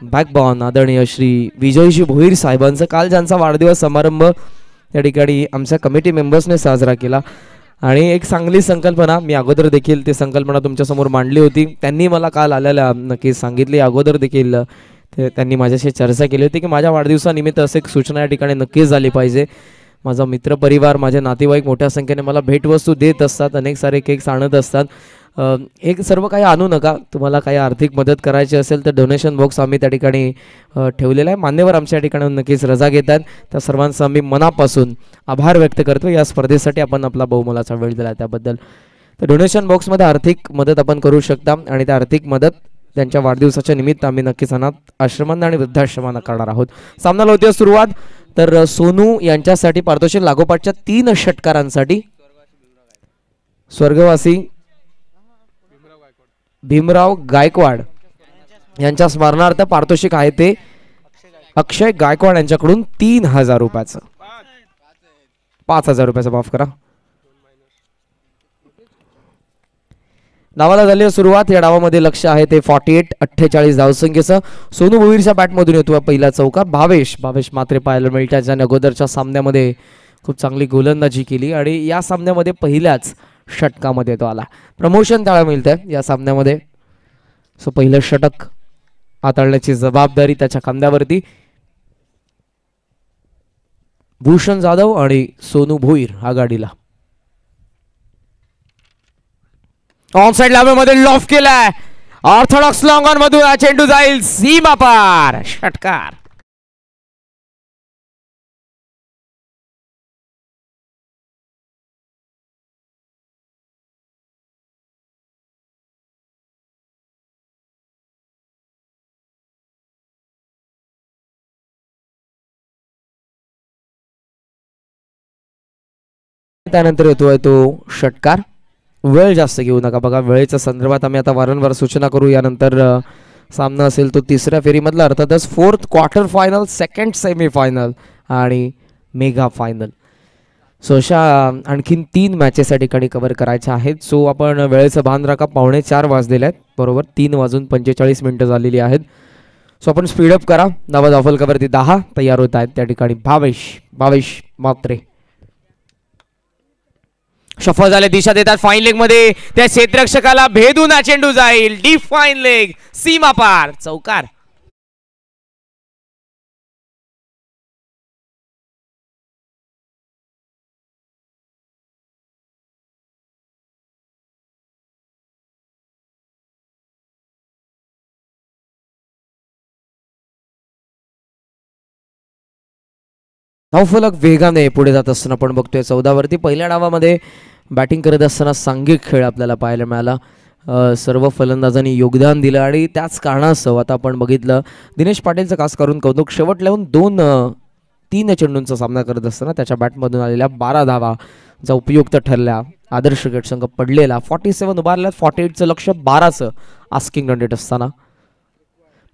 बॅकबॉन आदरणीय श्री विजयजी भोईर साहेबांचं. काल ज्यांचा वाढदिवस समारंभ त्या ठिकाणी आमच्या कमिटी मेंबर्सने साजरा केला. आणि एक चांगली संकल्पना मी अगोदर देखील ती संकल्पना तुमच्यासमोर मांडली होती. त्यांनी मला काल आलेल्या नक्की सांगितली. अगोदर देखील ते त्यांनी माझ्याशी चर्चा केली होती की माझ्या वाढदिवसानिमित्त असं एक सूचना या ठिकाणी नक्कीच झाली पाहिजे. माझा मित्रपरिवार माझे नातेवाईक मोठ्या संख्येने मला भेटवस्तू देत असतात. अनेक सारे केक्स आणत असतात. एक सर्व काही आणू नका. तुम्हाला काही आर्थिक मदत करायची असेल तर डोनेशन बॉक्स आम्ही त्या ठिकाणी ठेवलेला आहे. मान्यवर आमच्या ठिकाणी नक्कीच रजा घेतात. त्या सर्वांचा आम्ही मनापासून आभार व्यक्त करतो. या स्पर्धेसाठी आपण आपला बहुमोलाचा वेळ दिला त्याबद्दल. तर डोनेशन बॉक्समध्ये आर्थिक मदत आपण करू शकता आणि त्या आर्थिक मदत त्यांच्या वाढदिवसाच्या निमित्त आम्ही नक्कीच अनाथ आश्रमांना आणि वृद्धाश्रमांना करणार आहोत. सामनाला होती सुरुवात. तर सोनू यांच्यासाठी पारतोषिक लागोपाठच्या तीन षटकारांसाठी स्वर्गवासी भीमराव गायकवाड यांच्या स्मरणार्थ पारितोषिक आहे ते अक्षय गायकवाड यांच्याकडून तीन हजार रुपयाचं. पाच हजार रुपयाचं माफ करा. डावाला झाली सुरुवात या डावामध्ये लक्ष आहे ते फॉर्टी एट अठ्ठेचाळीस धावसंख्येचं सोनू भोईरच्या बॅटमधून येतो पहिला चौका भावेश भावेश मात्रे पाहायला मिळतात. ज्याने अगोदरच्या सामन्यामध्ये खूप चांगली गोलंदाजी केली आणि या सामन्यामध्ये पहिल्याच षटकामध्ये तो आला. प्रमोशन त्याला मिळतंय या सामन्यामध्ये. सो पहिलं षटक हाताळण्याची जबाबदारी त्याच्या खांद्यावरती. भूषण जाधव आणि सोनू भोईर आघाडीला ऑन साइड लांबीमध्ये लॉफ केलाय. ऑर्थोडॉक्स लॉंग ऑन मधून चेंडू जाईल. सीमा पार षटकार. त्यानंतर येतोय तो षटकार. वेळ जास्त घेऊ नका. बघा वेळेच्या संदर्भात आम्ही आता वारंवार सूचना करू. यानंतर सामना असेल तो तिसऱ्या फेरीमधला. अर्थातच fourth quarter final second semi final आणि मेगा फायनल सो अशा आणखीन तीन मॅचेस या ठिकाणी कव्हर करायच्या आहेत. सो आपण वेळेचं भान राखा. पावणे चार वाजलेले आहेत. बरोबर? तीन वाजून पंचेचाळीस मिनटं झालेली आहेत. सो आपण स्पीडअप करा. नवा दाफल दहा तयार होत आहेत. त्या ठिकाणी भावेश भावेश मात्रे. सफल झाले दिशा देतात फाईन लेगमध्ये. त्या क्षेत्ररक्षकाला भेदून हा चेंडू जाईल. डीप फाईन लेग सीमा पार. चौकार. धावफलक वेगाने पुढे जात असताना आपण बघतोय चौदावरती पहिल्या डावामध्ये बॅटिंग करत असताना सांघिक खेळ आपल्याला पाहायला मिळाला. सर्व फलंदाजांनी योगदान दिलं आणि त्याच कारणास्तव आता आपण बघितलं दिनेश पाटीलचं खास करून कौतुक शेवट लावून दोन तीन चेंडूंचा सामना करत असताना त्याच्या बॅटमधून आलेल्या बारा धावाचा उपयुक्त ठरल्या. आदर्श गट संघ पडलेला. फॉर्टी सेवन उभारल्यात. फॉर्टी एटचं लक्ष बाराचं. आस्किंग रन रेट असताना.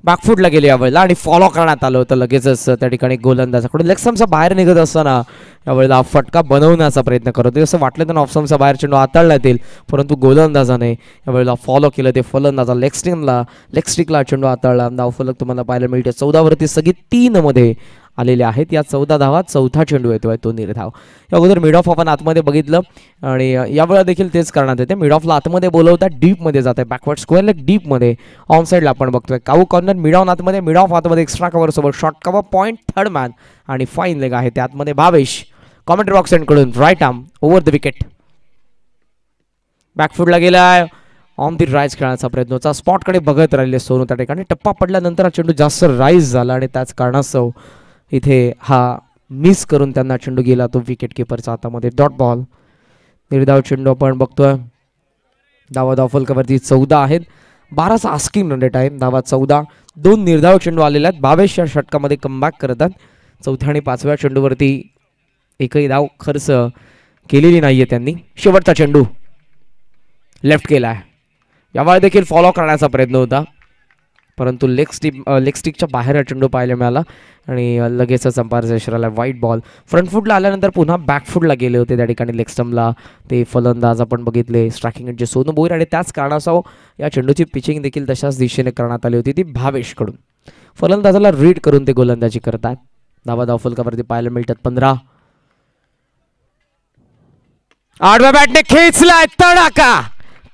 बॅकफूटला गेली यावेळेला आणि फॉलो करण्यात आलं होतं लगेचच त्या ठिकाणी गोलंदाजाकडून. लेगसमचा बाहेर निघत असताना यावेळेला फटका बनवण्याचा प्रयत्न करत होते. असं वाटलं तर ऑप्समचा बाहेर चेंडू हाताळण्यात येईल परंतु गोलंदाजाने यावेळेला फॉलो केलं ते फलंदाजा. लेगस्टिंगला लेगस्टिकला चेंडू हाताळला धावफलक तुम्हाला पाहायला मिळते. चौदावरती सगळी तीनमध्ये आलेले आहेत. या चौदा धावात चौथा चेंडू येतोय तो निर्धाव. या अगोदर मिड ऑफ आपण आतमध्ये बघितलं आणि यावेळेला देखील तेच करण्यात येते. मिड ऑफला आतमध्ये बोलवतात डीपमध्ये जात आहे बॅकवर्ड स्क्वेअर लेग डीपमध्ये ऑन साईडला आपण बघतोय. काऊ कॉर्नर मिड ऑन आतमध्ये मिड ऑफ आतमध्ये एक्स्ट्रा कव्हर सोबत short cover point third man आणि फाईन लेग आहे त्यातमध्ये Bhavesh. Commentary बॉक्सकडून right arm over the wicket बॅकफूटला गेलाय. ऑन दी राईज खेळण्याचा प्रयत्न होता. स्पॉटकडे बघत राहिले सोनू त्या ठिकाणी. टप्पा पडल्यानंतर हा चेंडू जास्त राईज झाला आणि त्याच कारणास्तव इथे हा मिस करून त्यांना चेंडू गेला तो विकेट किपरचा हातामध्ये डॉट बॉल निर्धाव चेंडू आपण बघतोय. धावा धावफलकावरती चौदा आहेत. बाराचा आस्किंग रन रेट आहे. धावा चौदा. दोन निर्धाव चेंडू आलेले आहेत. बावीसच्या षटकामध्ये कमबॅक करतात चौथ्या आणि पाचव्या चेंडूवरती एकही धाव खर्च केलेली नाहीये त्यांनी. शेवटचा चेंडू लेफ्ट केला आहे यावेळी देखील फॉलो करण्याचा प्रयत्न होता. परंतु लेग स्टिक लेग स्टिकच्या बाहेर हा चेंडू पाहायला मिळाला. आणि लगेचच अंपायर इशारा व्हाईट बॉल फ्रंट फूटला आल्यानंतर पुन्हा बॅक फूटला गेले होते त्या ठिकाणी लेग ते फलंदाज आपण बघितले स्ट्रायकिंग जे सोनू बोईर आणि त्याच कारणासह या चेंडूची पिचिंग देखील तशाच दिशेने करण्यात आली होती ती भावेशकडून. फलंदाजाला रीड करून ते गोलंदाजी करतात. धावा फुलकावरती पाहायला मिळतात पंधरा. आडव्या बॅटने खेचला तडाका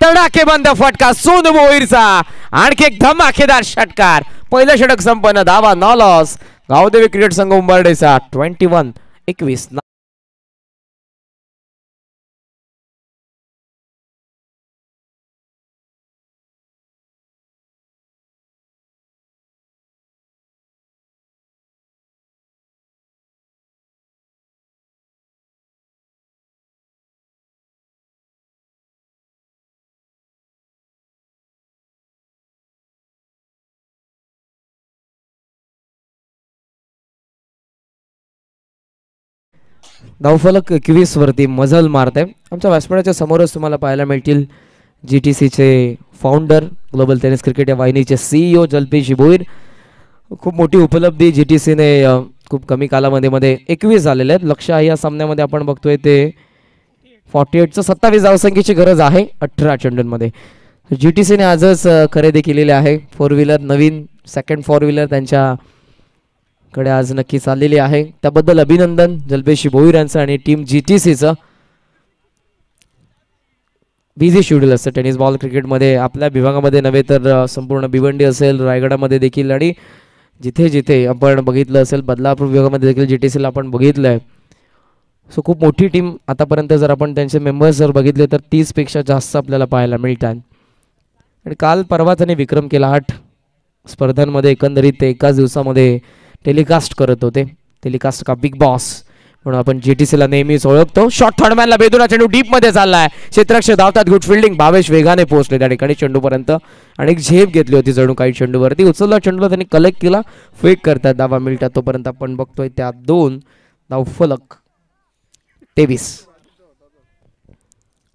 तडाकेबंद फटका सोन भोईरचा आणखी एक धमाकेदार षटकार. पहिलं षटक संपन्न धावा नॉ लॉस गावदेवी क्रिकेट संघ उंबरडेचा. ट्वेंटी वन एकवीस धावफलक एकवीसवरती मजल मारत आहे आमच्या व्यासपीठाच्या समोरच तुम्हाला पाहायला मिळतील जी टी सीचे फाउंडर ग्लोबल टेनिस क्रिकेट या वाहिनीचे सीईओ जलपी शिभोईर खूप मोठी उपलब्धी जी टी सीने खूप कमी कालामध्ये मध्ये एकवीस झालेले आहेत. लक्ष आहे या सामन्यामध्ये आपण बघतोय ते फॉर्टी एटचं सत्तावीस धावसंख्येची गरज आहे अठरा चेंडूंमध्ये. जी टी सीने आजच खरेदी केलेली आहे. फोर व्हीलर नवीन सेकंड फोर व्हीलर त्यांच्या कडे आज नक्कीच आलेली आहे. त्याबद्दल अभिनंदन जल्पेशी भोईर यांचं आणि टीम जी टी सीचं बिझी शेड्यूल असतं टेनिस बॉल क्रिकेटमध्ये आपल्या विभागामध्ये नव्हे तर संपूर्ण भिवंडी असेल रायगडामध्ये देखील. आणि जिथे जिथे आपण बघितलं असेल बदलापूर विभागामध्ये देखील जी टी सीला आपण बघितलं आहे सो खूप मोठी टीम आतापर्यंत जर आपण त्यांचे मेंबर्स जर बघितले तर तीसपेक्षा जास्त आपल्याला पाहायला मिळतात. आणि काल परवा त्यांनी विक्रम केला आठ स्पर्धांमध्ये एकंदरीत ते एकाच दिवसामध्ये टेलिकास्ट करत होते. टेलिकास्ट का बिग बॉस म्हणून आपण जी टी सीला नेहमीच ओळखतो. शॉर्ट थर्डमॅनला बेदुरा चेंडू डीपमध्ये चालला आहे क्षेत्रक्ष धावतात गुड फिल्डिंग भावेश वेगाने पोहोचले त्या ठिकाणी चेंडूपर्यंत. आणि एक झेप घेतली होती जणू काही चेंडूवरती. उचलला चेंडूला त्यांनी कलेक्ट केला. फेक करतात. दावा मिळतात तोपर्यंत आपण बघतोय त्या दोन. धाव फलक. तेवीस.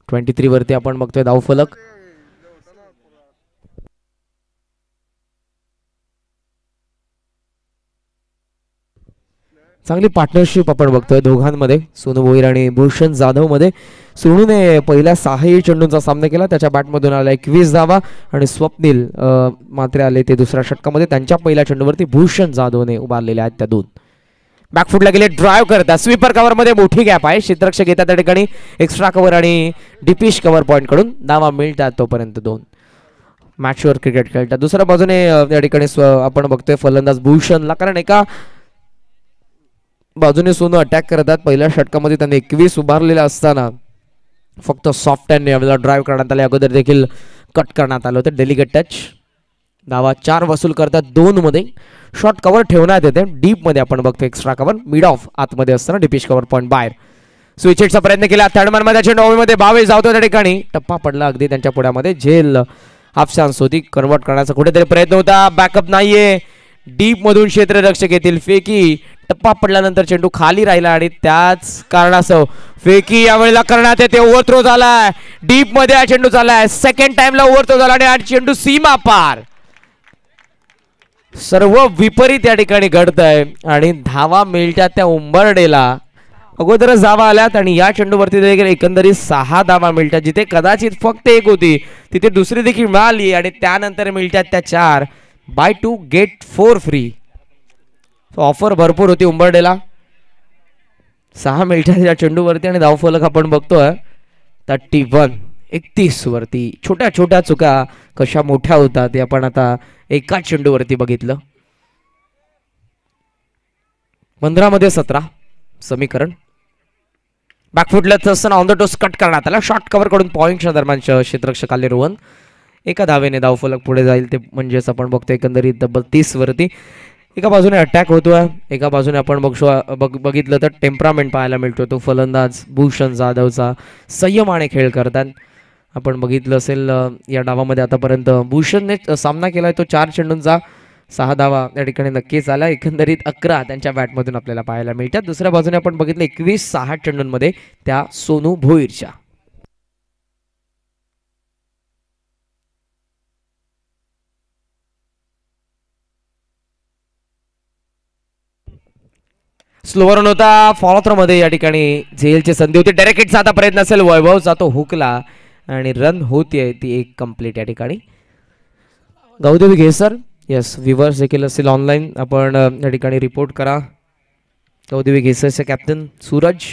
ट्वेंटी थ्रीवरती आपण बघतोय धाव फलक. चांगली पार्टनरशिप आपण बघतोय दोघांमध्ये. सोनू भोईर आणि भूषण जाधवमध्ये. सोनूने पहिल्या सहाही चेंडूंचा सामना केला. त्याच्या बॅटमधून आला एकवीस धावा आणि स्वप्नील मात्र मात्रे आले ते दुसऱ्या षटकामध्ये. त्यांच्या पहिल्या चेंडूवरती भूषण जाधवने उभारलेले आहेत त्या दोन. बॅकफुटला गेले ड्राईव्ह करतात स्वीपर कव्हरमध्ये मोठी गॅप आहे. क्षेत्ररक्षक येतात त्या ठिकाणी. एक्स्ट्रा कव्हर आणि डिपिश कव्हर पॉईंटकडून धावा मिळतात तोपर्यंत दोन. मॅचवर क्रिकेट खेळतात. दुसऱ्या बाजूने या त्या ठिकाणी स्व- आपण बघतोय फलंदाज भूषणला. कारण एका बाजूने सोनं अटॅक करतात. पहिल्या षटकामध्ये त्यांनी एकवीस उभारलेल्या असताना फक्त सॉफ्ट हँड यावेळेला ड्राईव्ह करण्यात आले. अगोदर देखील कट करण्यात आलं होतं. डेलिगेट टच धावा चार वसूल करतात. दोनमध्ये शॉर्ट कव्हर ठेवण्यात येते. डीपमध्ये आपण बघतो एक्स्ट्रा कव्हर मिड ऑफ आतमध्ये असताना डिपिश कव्हर पॉईंट बाहेर. स्विचेटचा प्रयत्न केला. थर्डमॅनमध्ये मध्ये चेंडू बावीस धावतो त्या ठिकाणी. टप्पा पडला अगदी त्यांच्या पुढ्यामध्ये. झेल हाफ चान्स होती. कन्वर्ट करण्याचा कुठेतरी प्रयत्न होता. बॅकअप नाहीये. डीप मधून क्षेत्ररक्षक येतील. फेकी टप्पा पडल्यानंतर चेंडू खाली राहिला आणि त्याच कारणास्तव फेकी यावेळेला करण्यात येते. ओव्हरथ्रो झालाय. डीपमध्ये हा चेंडू झालाय. सेकंड टाइमला ओव्हरथ्रो झाला आणि हा चेंडू सीमा पार. सर्व विपरीत या ठिकाणी घडत आहे आणि धावा मिळतात त्या उंबरडेला. अगोदरच धावा आल्यात आणि या चेंडूवरती देखील एकंदरीत सहा धावा मिळतात जिथे कदाचित फक्त एक होती तिथे दुसरी देखील मिळाली आणि त्यानंतर मिळतात त्या चार. Buy two get four free offer भरपूर होती उंबरडेला. सहा मिनिटाच्या चेंडूवरती आणि धावफलक आपण बघतोय. थर्टी वन एकतीस वरती. छोट्या छोट्या चुका कशा मोठ्या होतात ते आपण आता एकाच चेंडूवरती बघितलं. पंधरामध्ये सतरा समीकरण. बॅकफुटला असताना ऑन द टोस कट करण्यात आला. शॉर्ट कव्हरकडून पॉईंटच्या दरम्यान श- क्षेत्ररक्षक रोहन. एका धावेने धावफलक पुढे जाईल ते म्हणजेच आपण बघतो एकंदरीत तब्बल तीसवरती एका बाजूने अटॅक होतोय एका बाजूने आपण बघतो बघ बघितलं तर टेम्परामेंट पाहायला मिळतो तो फलंदाज भूषण जाधवचा संयम आणि खेळ करतात. आपण बघितलं असेल या डावामध्ये आतापर्यंत भूषणने सामना सामना केलाय तो चार चेंडूंचा. सहा धावा या ठिकाणी नक्कीच आला एकंदरीत अकरा त्यांच्या बॅटमधून आपल्याला पाहायला मिळतात. दुसऱ्या बाजूने आपण बघितलं एकवीस सहा चेंडूंमध्ये त्या सोनू भोईरच्या. स्लोवर होता. फॉलो मध्ये या ठिकाणी झेलची संधी होती. डायरेक्ट हिटचा आता प्रयत्न असेल. वैभव जातो हुकला. आणि रन होतीये ती एक कंप्लीट या ठिकाणी. गौदेवी घेसर येस विवर्स देखील असेल ऑनलाईन आपण या ठिकाणी रिपोर्ट करा. गौदेवी घेसरचे कॅप्टन सूरज.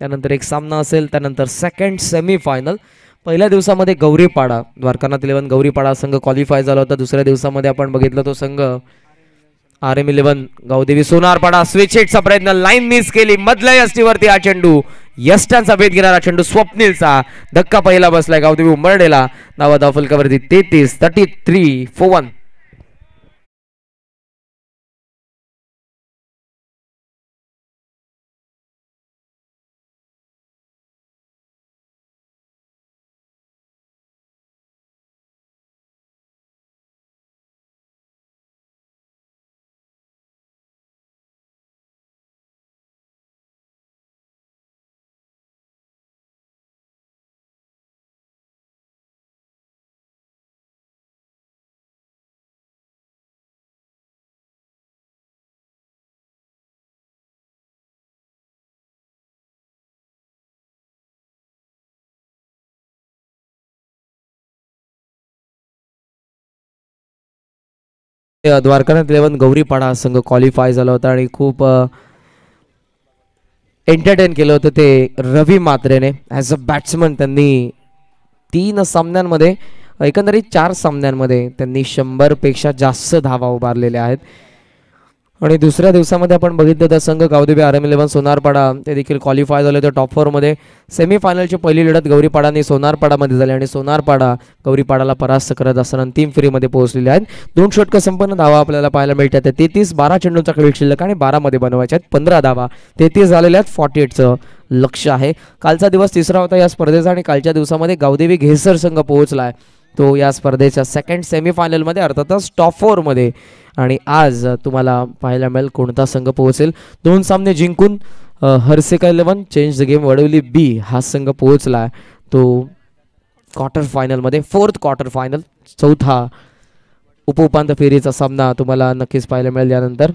त्यानंतर एक सामना असेल. त्यानंतर सेकंड सेमीफायनल पहिल्या दिवसामध्ये गौरीपाडा द्वारकानाथ इलेव्हन गौरीपाडा संघ क्वालिफाय झाला होता. दुसऱ्या दिवसामध्ये आपण बघितलं तो संघ R M eleven Gavdevi Sonarpada switch प्रयत्न लाईन मिस केली. मधल्या यष्टीवरती हा चेंडू. यष्टांचा भेद घेणारा चेंडू स्वप्नीलचा. धक्का पहिला बसलाय गावदेवी उंबरडेला. नावा धाव फलकावरती तेहतीस thirty three four one Dwarkanath eleven Gauripada संघ क्वालिफाय झाला होता आणि खूप एंटरटेन केलं होतं ते रवी मात्रेने ॲज अ बॅट्समन त्यांनी तीन सामन्यांमध्ये एकंदरीत चार सामन्यांमध्ये त्यांनी शंभरपेक्षा जास्त धावा उभारलेल्या आहेत. आणि दुसऱ्या दिवसामध्ये आपण बघितलं तर संघ Gavdevi R M eleven Sonarpada ते देखील क्वालिफाय झाले होते टॉप फोरमध्ये सेमीफायनलची पहिली लढत गौरीपाडाने सोनारपाडामध्ये झाली आणि सोनारपाडा गौरीपाडाला परास्त करत असताना अंतिम फेरीमध्ये पोहोचलेले आहेत. दोन षटकं संपन्न धावा आपल्याला पाहायला मिळतात. तेहतीस बारा चेंडूंचा खेळ शिल्लक आणि बारामध्ये बनवायचे आहेत. पंधरा धावा तेहतीस झालेल्या आहेत. फॉर्टी एटचं लक्ष आहे. कालचा दिवस तिसरा होता या स्पर्धेचा आणि कालच्या दिवसामध्ये गावदेवी घेसर संघ पोहोचला आहे तो या स्पर्धेच्या सेकंड सेमीफायनलमध्ये अर्थातच टॉप फोरमध्ये आणि आज तुम्हाला पाहायला मिळेल कोणता संघ पोहोचेल. दोन सामने जिंकून Harshika eleven change the game Vadavali B हा संघ पोहोचला. आहे तो क्वार्टर फायनलमध्ये फोर्थ क्वार्टर फायनल चौथा उपउपांत फेरीचा सामना तुम्हाला नक्कीच पाहायला मिळेल यानंतर.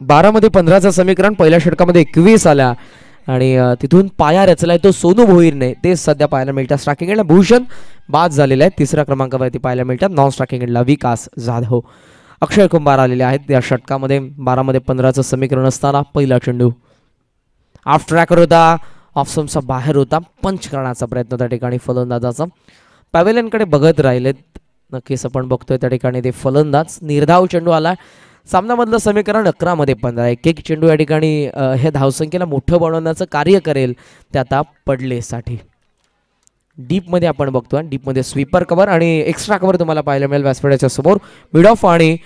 बारामध्ये पंधराचं समीकरण पहिल्या षटकामध्ये एकवीस आल्या. आणि तिथून पाया रचलाय तो सोनू भोईरने. ते सध्या पाहायला मिळतात स्ट्राकिंग एंडला भूषण बाद झालेला आहे तिसऱ्या क्रमांकावरती पाहायला मिळतात नॉन स्ट्राकिंग एंडला विकास जाधव अक्षय कुंभार आलेले आहेत. या षटकामध्ये बारामध्ये पंधराचं समीकरण असताना पहिला चेंडू. ऑफ ट्रॅकर होता. ऑफसमचा बाहेर होता. पंच करण्याचा प्रयत्न त्या ठिकाणी फलंदाजाचा. पॅवेलियनकडे बघत राहिलेत. नक्कीच आपण बघतोय त्या ठिकाणी ते फलंदाज. निर्धाव चेंडू आला सामन्यामधलं समीकरण अकरामध्ये पंधरा एक एक चेंडू या ठिकाणी हे धावसंख्येला मोठं बनवण्याचं कार्य करेल ते आता पडलेसाठी. डीपमध्ये आपण बघतो डीपमध्ये स्वीपर कवर आणि एक्स्ट्रा कवर तुम्हाला पाहायला मिळेल व्यासपीठाच्या समोर. मिड ऑफ आणि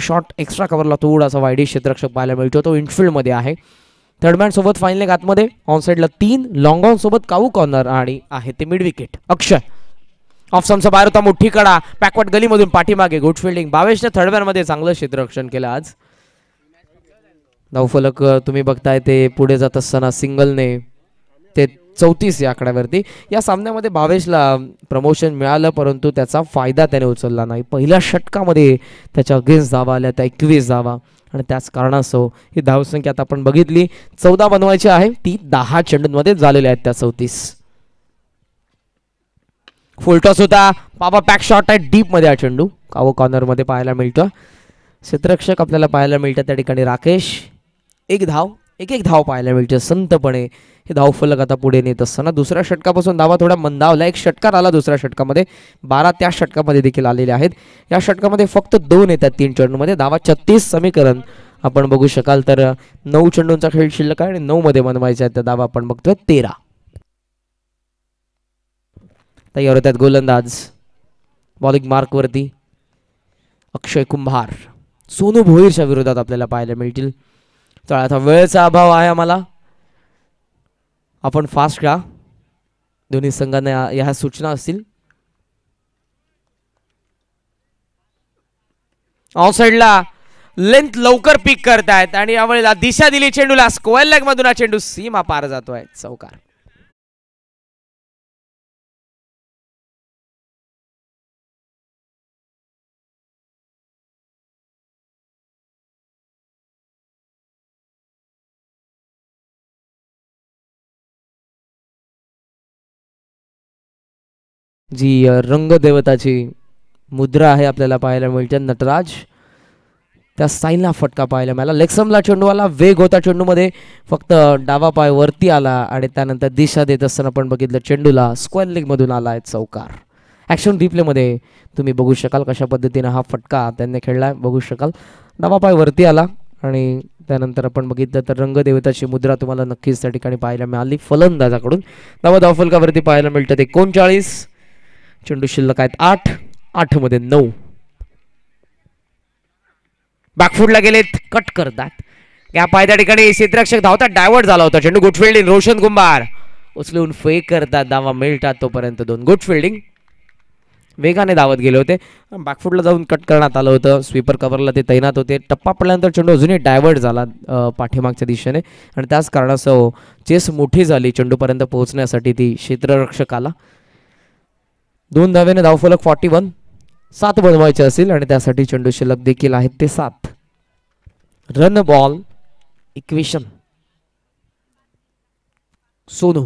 शॉर्ट एक्स्ट्रा कव्हरला थोडासा वायडी क्षेत्रक्षक पाहायला मिळतो तो इनफिल्डमध्ये आहे. थर्ड सोबत एक आतमध्ये ऑन साईडला तीन लॉंग ऑन सोबत काऊ कॉर्नर आणि आहे ते मिड विकेट अक्षय. ऑफ समचा बाहेर होता मोठी कडा. बॅकवर्ड गलीमधून पाठीमागे. गुड फिल्डिंग भावेशने थर्डमॅनमध्ये चांगलं क्षेत्ररक्षण केलं आज. धावफलक तुम्ही बघताय ते पुढे जात असताना सिंगलने ते चौतीस या आकड्यावरती. या सामन्यामध्ये भावेशला प्रमोशन मिळालं परंतु त्याचा फायदा त्याने उचलला नाही. पहिल्या षटकामध्ये त्याच्या अगेन्स्ट धावा आल्या त्या एकवीस धावा. आणि त्याच कारणास्तव ही धावसंख्या आता आपण बघितली. चौदा बनवायची आहे. ती दहा चेंडूंमध्ये झालेल्या आहेत त्या चौतीस. फुलटॉस होता. बाबा पॅक शॉट आहे डीपमध्ये हा चेंडू. कावो कॉर्नरमध्ये पाहायला मिळतो. क्षेत्ररक्षक आपल्याला पाहायला मिळतात त्या ठिकाणी राकेश. एक धाव एक एक धाव पाहायला मिळते संतपणे. हे धावफलक आता पुढे नेत असताना दुसऱ्या षटकापासून धावा थोडा मंदावला एक षटकार आला दुसऱ्या षटकामध्ये. बारा त्या षटकामध्ये देखील आलेले आहेत. या षटकामध्ये फक्त दोन येतात तीन चेंडूमध्ये. धावा छत्तीस समीकरण आपण बघू शकाल तर नऊ चेंडूंचा खेळ शिल्लक आहे आणि नऊमध्ये बनवायचा आहे. त्या धावा आपण बघतोय तेरा. तयार होतात गोलंदाज. बॉलिंग मार्कवरती अक्षय कुंभार. सोनू भोईरच्या विरोधात आपल्याला पाहायला मिळतील. तर आता वेळेचा अभाव आहे आम्हाला. आपण फास्ट घ्या दोन्ही संघांना या- सूचना असतील. साईडला लेंथ लवकर पिक करतायत. आणि यावेळेला दिशा दिली चेंडूला. स्क्वेअर लेग मधून हा चेंडू सीमा पार जातोय. चौकार. जी रंगदेवताची मुद्रा आहे आपल्याला पाहायला मिळते नटराज. त्या साईनला फटका पाहायला मिळाला. लेक्समला चेंडू आला वेग होता चेंडूमध्ये. फक्त डावा पाय वरती आला आणि त्यानंतर दिशा देत असताना आपण बघितलं चेंडूला स्क्वेअर लेगमधून आला आहे चौकार. ॲक्शन रिप्लेमध्ये तुम्ही बघू शकाल कशा पद्धतीनं हा फटका त्यांनी खेळला. बघू शकाल. डावा पाय वरती आला आणि त्यानंतर आपण बघितलं तर रंगदेवताची मुद्रा तुम्हाला नक्कीच त्या ठिकाणी पाहायला मिळाली फलंदाजाकडून. नवा धावफलकावरती पाहायला मिळतं एकोणचाळीस. चेंडू शिल्लक आहेत आठ आठमध्ये नऊ. बॅकफुटला गेलेत कट करतात. या पाय त्या ठिकाणी क्षेत्ररक्षक धावतात डायव्हर्ट झाला होता चेंडू. Good fielding Roshan Kumbhar. उचलून फेक करतात धावा मिळतात तोपर्यंत दोन. गुड फिल्डिंग वेगाने धावत गेले होते. बॅकफूटला जाऊन कट करण्यात आलं होतं. स्वीपर कव्हरला ते तैनात होते. टप्पा पडल्यानंतर चेंडू अजूनही डायव्हर्ट झाला पाठीमागच्या दिशेने. आणि त्याच कारणास्तव चेस मोठी झाली. चेंडूपर्यंत पोहोचण्यासाठी ती क्षेत्ररक्षक आला दोन धावेने धावफलक फॉर्टी वन सात बनवायचे असेल आणि त्यासाठी चेंडू शिल्लक देखील आहेत ते सात. Run ball equation Sonu.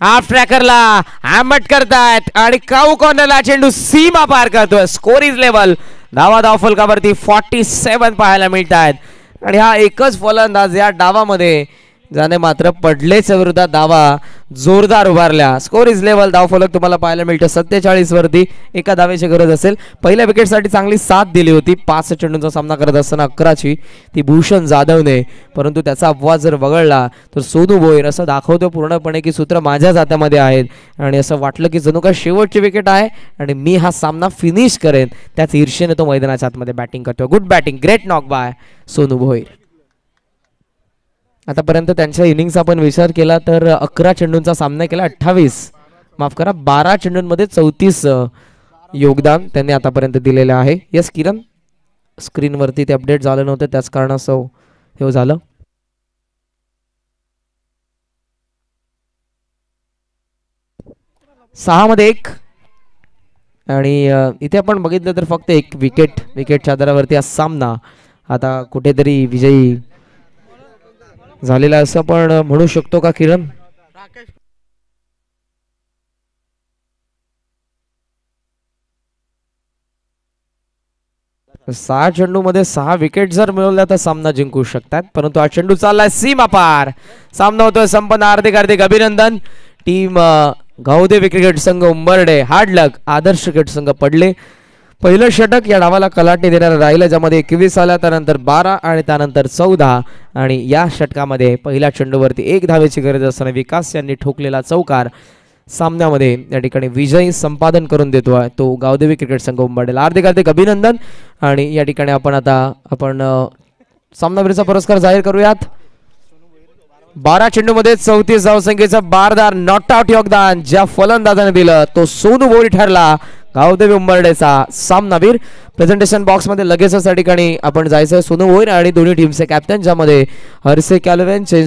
Half ट्रॅकरला हॅमट करतायत आणि काऊ कॉर्नरला चेंडू सीमा पार करतोय. स्कोर इज लेवल धावा धाव फलकावरती फॉर्टी सेवन पाहायला मिळत आहेत आणि हा एकच फलंदाज या डावामध्ये ज्याने मात्र पडलेच विरोधात धावा जोरदार उभारल्या. स्कोर इज लेवल धाव फलक तुम्हाला पाहायला मिळतं. सत्तेचाळीस वरती एका धावेची गरज असेल. पहिल्या विकेटसाठी चांगली साथ दिली होती. पाच चेंडूंचा सामना करत असताना अकराची ती भूषण जाधवने. परंतु त्याचा अपवाद जर वगळला तर सोनू बोईर असं दाखवतो पूर्णपणे की सूत्र माझ्याच हातामध्ये आहेत. आणि असं वाटलं की जणू काय शेवटची विकेट आहे आणि मी हा सामना फिनिश करेन. त्याच ईर्षेने तो मैदानाच्या आतमध्ये बॅटिंग करतो good batting great knock by Sonu Bhoir. आतापर्यंत त्यांच्या इनिंगचा आपण विचार केला तर अकरा चेंडूंचा सामना केला अठ्ठावीस. माफ करा बारा चेंडूंमध्ये चौतीस योगदान त्यांनी आतापर्यंत दिलेलं आहे. यस किरण? स्क्रीनवरती ते अपडेट झालं नव्हतं त्याच कारणास्तव हे झालं. सहामध्ये एक. आणि इथे आपण बघितलं तर फक्त एक विकेट विकेटच्या आधारावरती हा सामना. आता कुठेतरी विजयी झालेला असं आपण म्हणू शकतो का किरण? सहा चेंडू मध्ये सहा विकेट जर मिळवल्या तर सामना जिंकू शकतात. परंतु हा चेंडू चाललाय सीमा पार. सामना होतोय संपन्न हार्दिक हार्दिक अभिनंदन. टीम गावदेवी क्रिकेट संघ उंबर्डे हार्ड लक आदर्श क्रिकेट संघ पडले. पहिलं षटक या डावाला कलाटणी देणारं राहिलं ज्यामध्ये एकवीस आला त्यानंतर बारा आणि त्यानंतर चौदा. आणि या षटकामध्ये पहिल्या चेंडूवरती एक धावेची गरज असताना विकास यांनी ठोकलेला चौकार. सामन्यामध्ये या ठिकाणी विजय संपादन करून देतो आहे तो गावदेवी क्रिकेट संघ उंबाडेल हार्दिक हार्दिक अभिनंदन. आणि या ठिकाणी आपण आता आपण सामनावीरचा पुरस्कार जाहीर करूयात. बारा चेंडूमध्ये चौतीस धावसंख्येचं बारदार नॉट आउट योगदान. ज्या फलंदाजाने दिलं तो सोनू बोरी ठरला. गावदेवी उंबरडेचा सामनावीर प्रेझेंटेशन बॉक्समध्ये लगेचच त्या ठिकाणी आपण जायचं सोनू होईल आणि दोन्ही टीमचे कॅप्टन ज्यामध्ये हरसे कॅलवेन